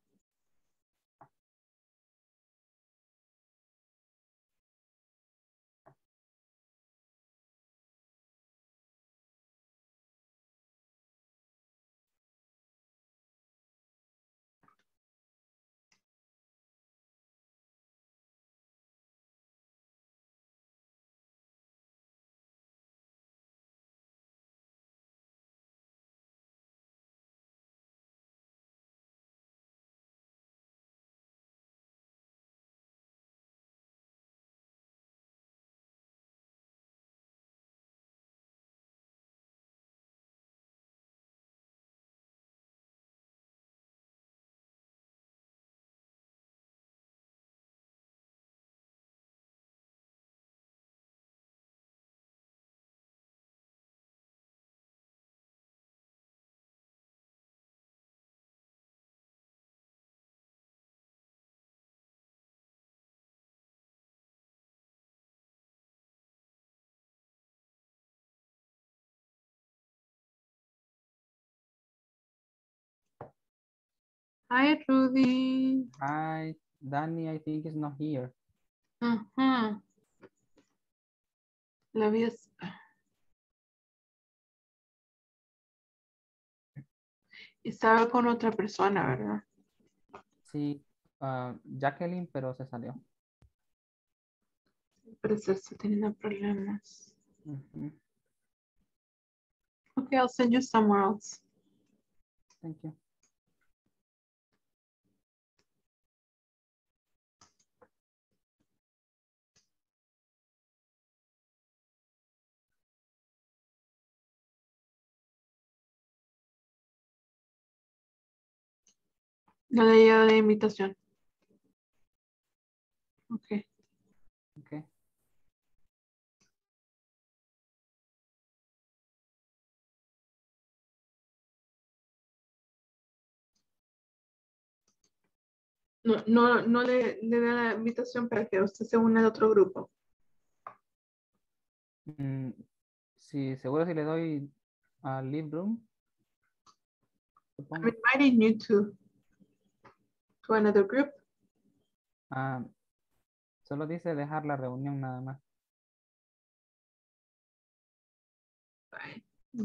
Hi, Rudy. Hi, Danny, I think is not here. Uh -huh. La vi Estaba con otra persona, ¿verdad? Sí, uh, Jacqueline, pero se salió. Pero se está teniendo problemas. Uh -huh. Okay, I'll send you somewhere else. Thank you. No le llegado la invitación. Ok. Okay. No, no, no le, le da la invitación para que usted se una al otro grupo. Mm, sí, seguro si le doy a Leave Room. I'm inviting you to, to another group. Ah, solo dice dejar la reunión nada más.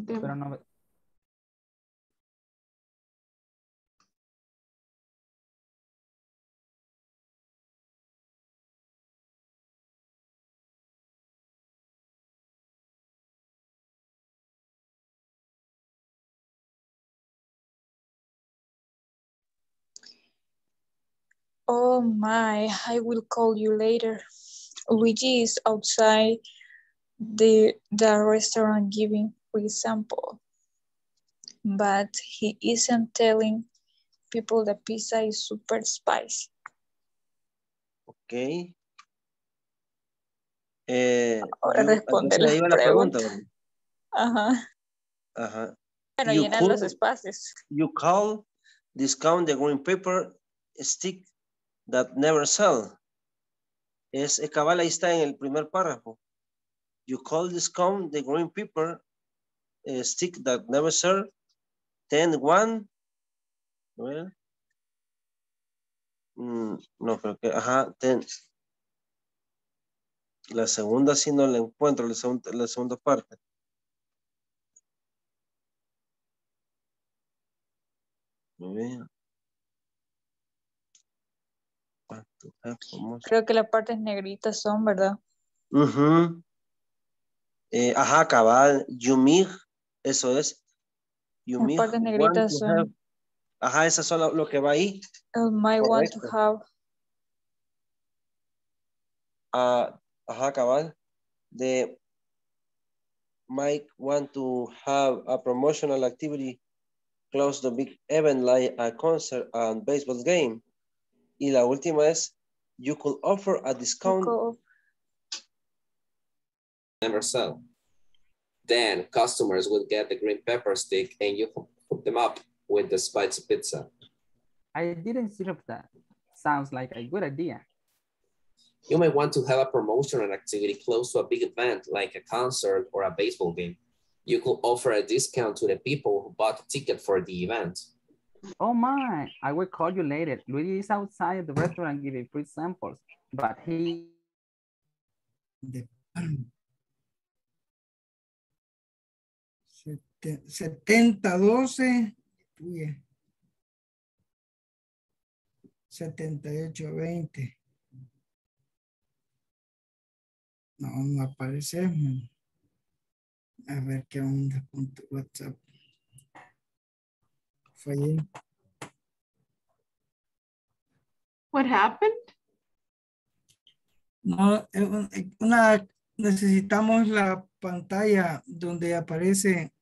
Pero no, Oh my, I will call you later. Luigi is outside the, the restaurant giving free sample. But he isn't telling people the pizza is super spicy. Ok. Eh, Ahora you- responde la ahí va la pregunta. Ajá. Ajá. Bueno, You llenan los espacios. You call discount the green paper stick that never sell. Es cabal, ahí está en el primer párrafo. You call discount the green paper eh, stick that never sell. Ten one. A ver. Mm, no, creo que, ajá, ten. La segunda sí no la encuentro, la segunda, la segunda parte. A ver. ¿Cuánto es famoso? Creo que las partes negritas son, ¿verdad? Eh, ajá, cabal, Yumig, eso es. Yumig partes want negritas son- have. Ajá, eso es lo, lo que va ahí. Uh, might want to Correcto. have. Ah, ajá, cabal. De might want to have a promotional activity close to big event like a concert and baseball game. Y la última es, you could offer a discount. Cool. never sell. Then customers will get the green pepper stick and you hook them up with the spicy pizza. I didn't see of that. Sounds like a good idea. You may want to have a promotion and activity close to a big event like a concert or a baseball game. You could offer a discount to the people who bought a ticket for the event. Oh my, I will call you later. Luigi is outside the restaurant giving free samples, but he Sete- 70, 12. uy, 78, 20. No, no aparece. A ver qué onda WhatsApp. Fallé. What happened? No, eh, eh, una, necesitamos la pantalla donde aparece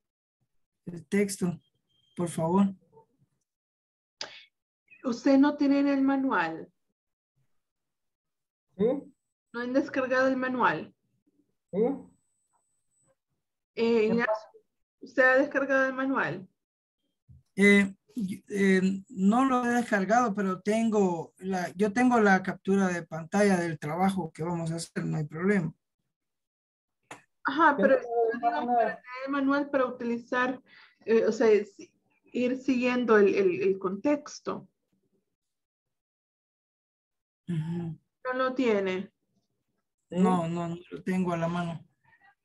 el texto, por favor. Usted no tiene el manual. ¿Sí? No han descargado el manual. ¿Sí? Eh, ¿Usted ha descargado el manual? Eh, eh, no lo he descargado, pero tengo la, yo tengo la captura de pantalla del trabajo que vamos a hacer, no hay problema. Ajá, ¿Qué pero para el manual para utilizar, eh, o sea, es- ir siguiendo el, el- el contexto. Ujú. No lo tiene. No, no, no lo tengo a la mano.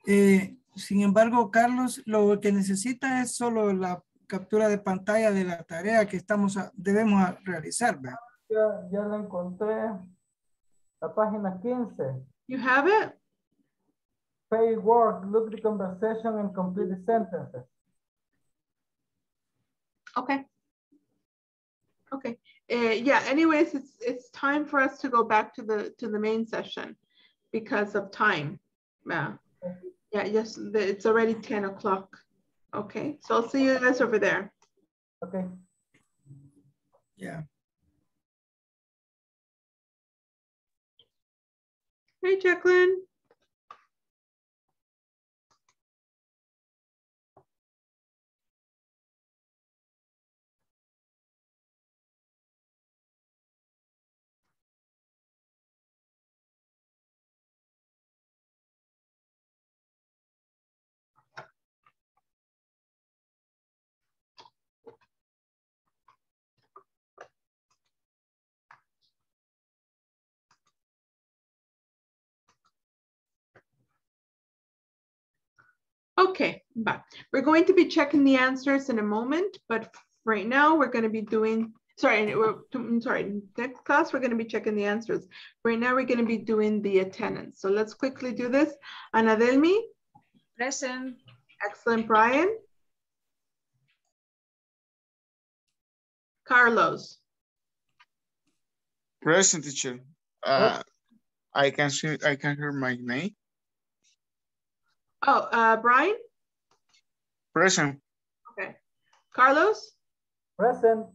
Eh, sin embargo, Carlos, lo que necesita es solo la captura de pantalla de la tarea que estamos a- debemos a realizar. ¿verdad? Ya, ya la encontré. La página 15. You have it? Pay work, look the conversation and complete the sentences. Okay. Okay. Uh, yeah, anyways, it's, it's time for us to go back to the, to the main session because of time. Yeah. Yeah, yes, the- it's already 10 o'clock. Okay, so I'll see you guys over there. Okay. Yeah. Hey, Jacqueline. Okay, but we're going to be checking the answers in a moment, but right now we're going to be doing, sorry, we're, I'm sorry, next class we're going to be checking the answers. Right now we're going to be doing the attendance. So let's quickly do this. Ana Delmi, Present. excellent, Brian. Carlos, Present teacher. Uh, I can see, I can hear my name. oh, uh, Brian, Present. okay. Carlos, Present.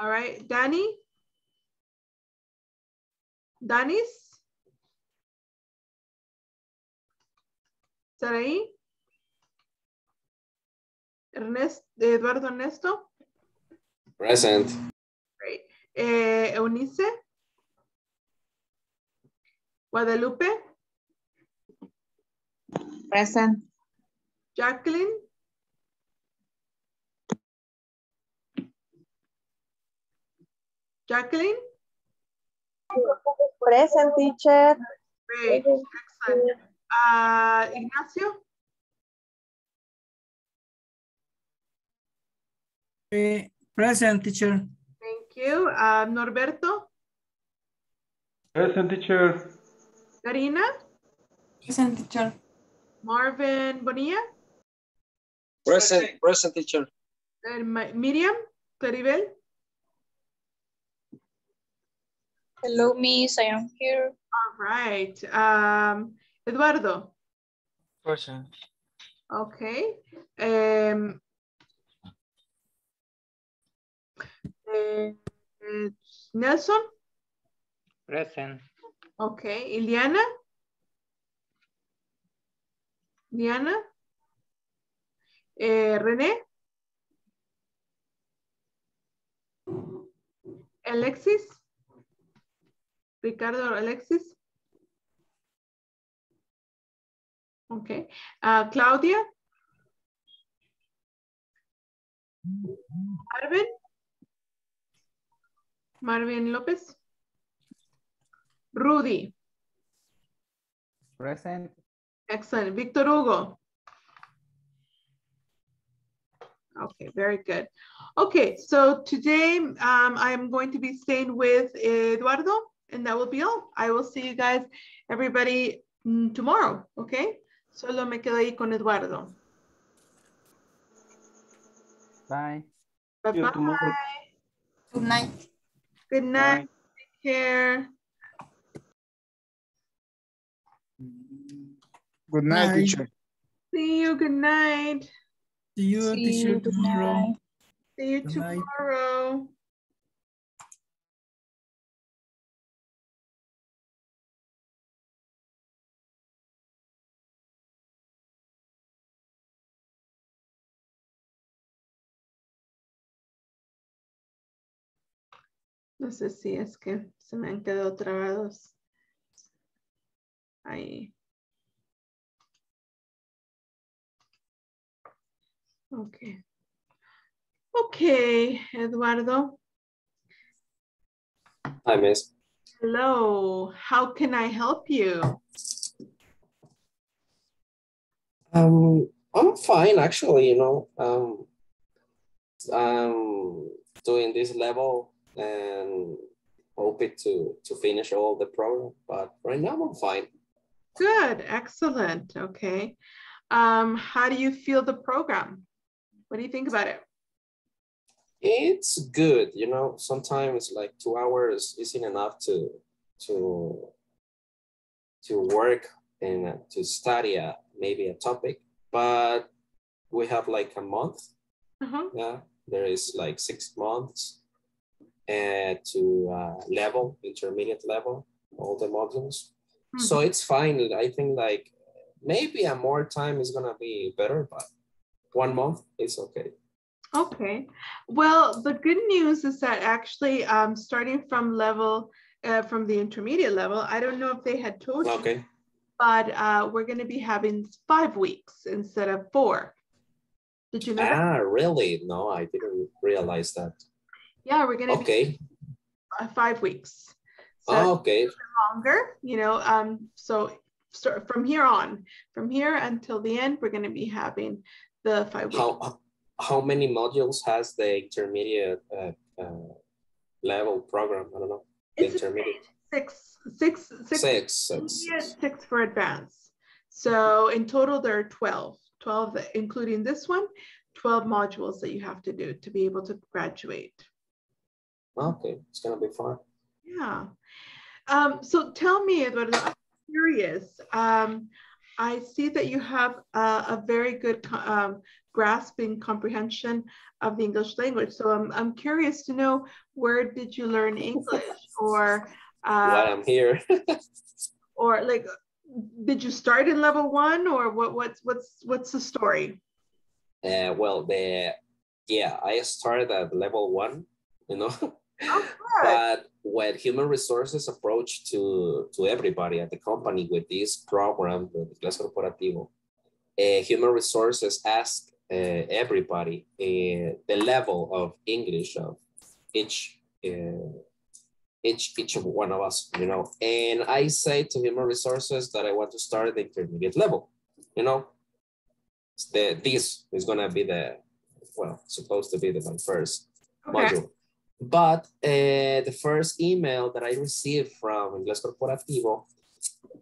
all right, Danny. Danis. Saraí. Ernest, Eduardo Ernesto. Present. Great. Eh, Eunice. Guadalupe. Present. Jacqueline. Jacqueline. Present teacher. Great. Excellent. Uh, Ignacio. Eh, present teacher. Thank you. Uh, Norberto. Present teacher. Karina. Present teacher. Marvin Bonilla. Present, present teacher. Uh, Miriam. Claribel. Hello, Miss. I am here. All right. Um, Eduardo. Present. Okay. Um, eh, eh, Nelson. Present. Okay. Iliana. Diana. Eh, René. Alexis. Ricardo or Alexis. Okay. Uh, Claudia. Marvin. Marvin Lopez. Rudy. Present. Excellent. Victor Hugo. Okay, very good. Okay, so today um, I'm going to be staying with Eduardo, and that will be all. I will see you guys, everybody, mm, tomorrow, okay? Solo me quedo ahí con Eduardo. Bye. Bye-bye. Good night. Good night. Take care. Good night, Bye. teacher. See you. Good night. See you See teacher you. Good tomorrow. See you Good night. tomorrow. No sé si es que se me han quedado trabados. Ahí. Okay. Okay, Eduardo. Hi, miss. Hello. How can I help you? Um, I'm fine, actually, you know. Um, I'm doing this level and hope it to, to finish all the program, but right now I'm fine. Good. Excellent. Okay. Um, how do you feel the program? What do you think about it? It's good, you know, sometimes like two hours isn't enough to, to, to work and uh, to study a, maybe a topic, but we have like a month Uh-huh. Yeah, there is like six months to uh, level, intermediate level, all the modules. So it's fine. I think like maybe a more time is gonna be better, but one month is okay. Okay. Well, the good news is that actually, um, starting from level, uh, from the intermediate level, I don't know if they had told you, Okay. but uh, we're going to be having five weeks instead of four. Did you know that? Ah, really? No, I didn't realize that. Yeah, we're going to be Okay. uh, five weeks. So Oh, okay. longer, you know, um, so start from here on, from here until the end, we're going to be having the five weeks. How, how many modules has the intermediate uh, uh, level program? I don't know. It's intermediate. Six, six, six, Six, six. six for advanced. So in total, there are 12, 12, that- including this one, 12 modules that you have to do to be able to graduate. Okay, it's gonna be fun. Yeah. Um, so tell me, Eduardo, I'm curious. Um, I see that you have a, a very good um, grasping comprehension of the English language. So I'm, I'm curious to know where did you learn English or While uh, I'm here. or like did you start in level one or what what's what's what's the story? Uh, well, the yeah, I started at level one, you know, but when human resources approach to to everybody at the company with this program, the Inglés Corporativo, uh, human resources ask uh, everybody uh, the level of English of each uh, each each of one of us, you know. And I say to human resources that I want to start at the intermediate level, you know. The this is gonna be the well supposed to be the my first Okay. module. But uh, the first email that I received from Inglés Corporativo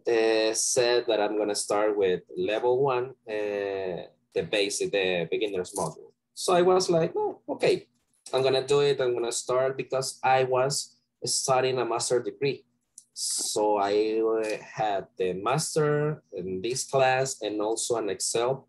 uh, said that I'm gonna start with level one, uh, the basic, the beginner's module. So I was like, oh, okay, I'm gonna do it. I'm gonna start because I was studying a master degree. So I had the master in this class and also an Excel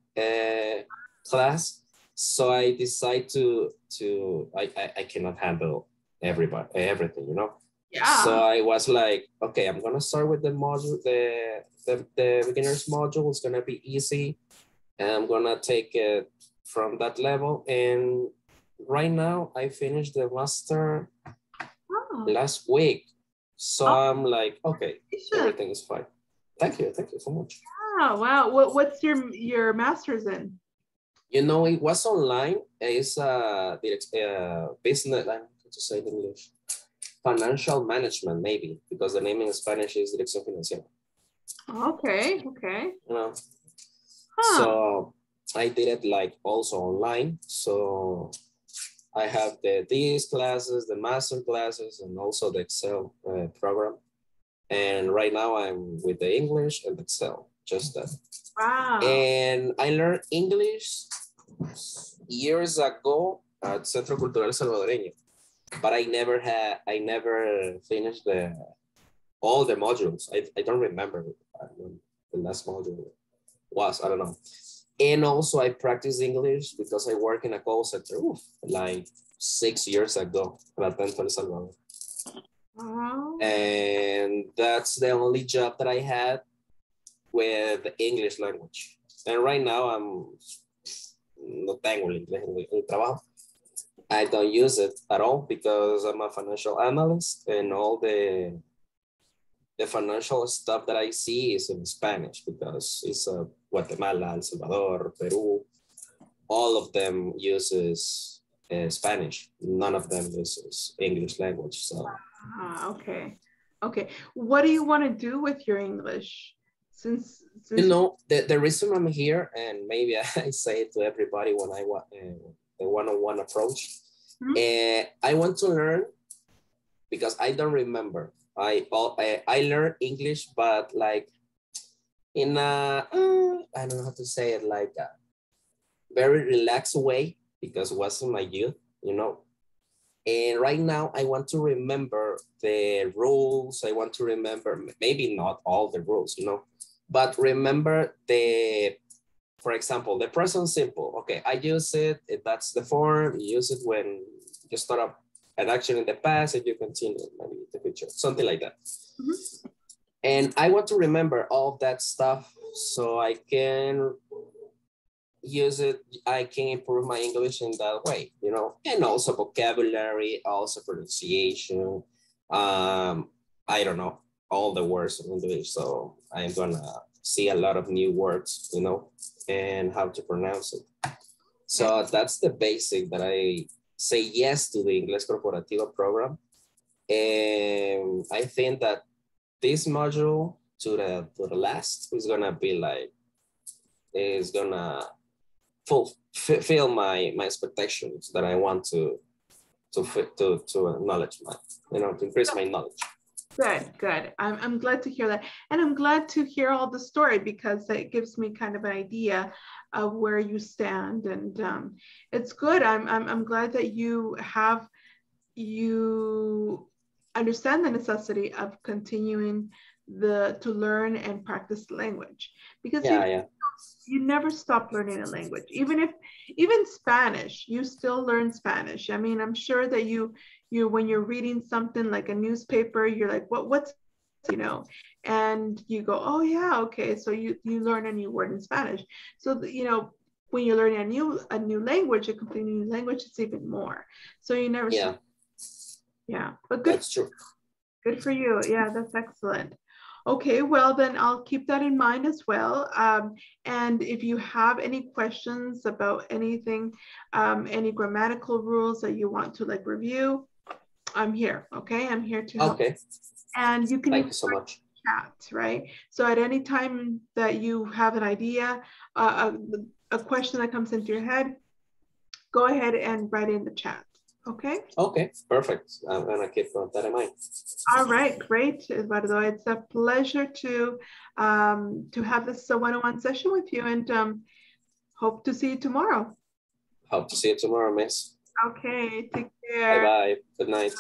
class. So I decide to to I, I I cannot handle everybody everything, you know. Yeah. So I was like, okay, I'm gonna start with the module, the the, the beginners module. is gonna be easy, and I'm gonna take it from that level. And right now, I finished the master oh. last week, so oh. I'm like, okay, everything is fine. Thank you, thank you so much. Oh wow. What what's your your master's in? You know, it was online. It's uh, direct, uh business. I don't know to say it in English. Financial management, maybe, because the name in Spanish is Dirección Financiera. Okay, okay. You know, Huh. so I did it like also online. So I have the these classes, the master classes, and also the Excel uh, program. And right now I'm with the English and Excel, just that. Wow. And I learned English years ago at Centro Cultural Salvadoreño, but I never had, I never finished the all the modules. I, I don't remember when the last module was. I don't know. And also I practice English because I work in a call center oof, like six years ago at El Salvador. Wow. And that's the only job that I had with the English language. And right now I'm no tengo inglés en el trabajo. I don't use it at all because I'm a financial analyst and all the the financial stuff that I see is in Spanish because it's Guatemala, El Salvador, Peru, all of them uses uh, Spanish. None of them uses English language. So Ah, okay. Okay. What do you want to do with your English? Since, since you know the, the reason I'm here, and maybe I say it to everybody when I want uh, the one-on-one approach. uh, I want to learn because I don't remember. I all I, I learned English, but like in a uh, I don't know how to say it, like a very relaxed way because it was in my youth, you know. And right now, I want to remember the rules. I want to remember maybe not all the rules, you know, but remember the, for example, the present simple. Okay, I use it. That's the form. You use it when you start up an action in the past and you continue maybe in the future, something like that. And I want to remember all of that stuff so I can use it. I can improve my English in that way, you know, and also vocabulary, also pronunciation. Um, I don't know all the words in English, so I'm gonna see a lot of new words, you know, and how to pronounce it. So that's the basic that I say yes to the Inglés Corporativo program. And I think that this module to the to the last is gonna be like is gonna fulfill my my expectations that I want to to to to acknowledge my you know to increase my knowledge. Good, good. I'm, I'm glad to hear that. And I'm glad to hear all the story because it gives me kind of an idea of where you stand. And um, it's good. I'm, I'm, I'm glad that you have, you understand the necessity of continuing the to learn and practice language because Yeah, you, yeah. you never stop learning a language even if even spanish you still learn spanish i mean i'm sure that you you when you're reading something like a newspaper you're like what what's you know and you go oh yeah okay so you you learn a new word in spanish so the- you know when you're learning a new a new language a completely new language it's even more so you never Yeah, yeah but good that's true. Good for you. Yeah, that's excellent. Okay, well then I'll keep that in mind as well. Um, and if you have any questions about anything, um, any grammatical rules that you want to like review, I'm here. Okay, I'm here to help. Okay, And you can thank you so much. chat, right? So at any time that you have an idea, uh, a, a question that comes into your head, go ahead and write in the chat. Okay. Okay, perfect. I'm gonna keep that in mind. All right, great, Eduardo. It's a pleasure to um, to have this uh, one-on-one session with you, and um, hope to see you tomorrow. Hope to see you tomorrow, miss. Okay, take care. bye. Bye. Good night.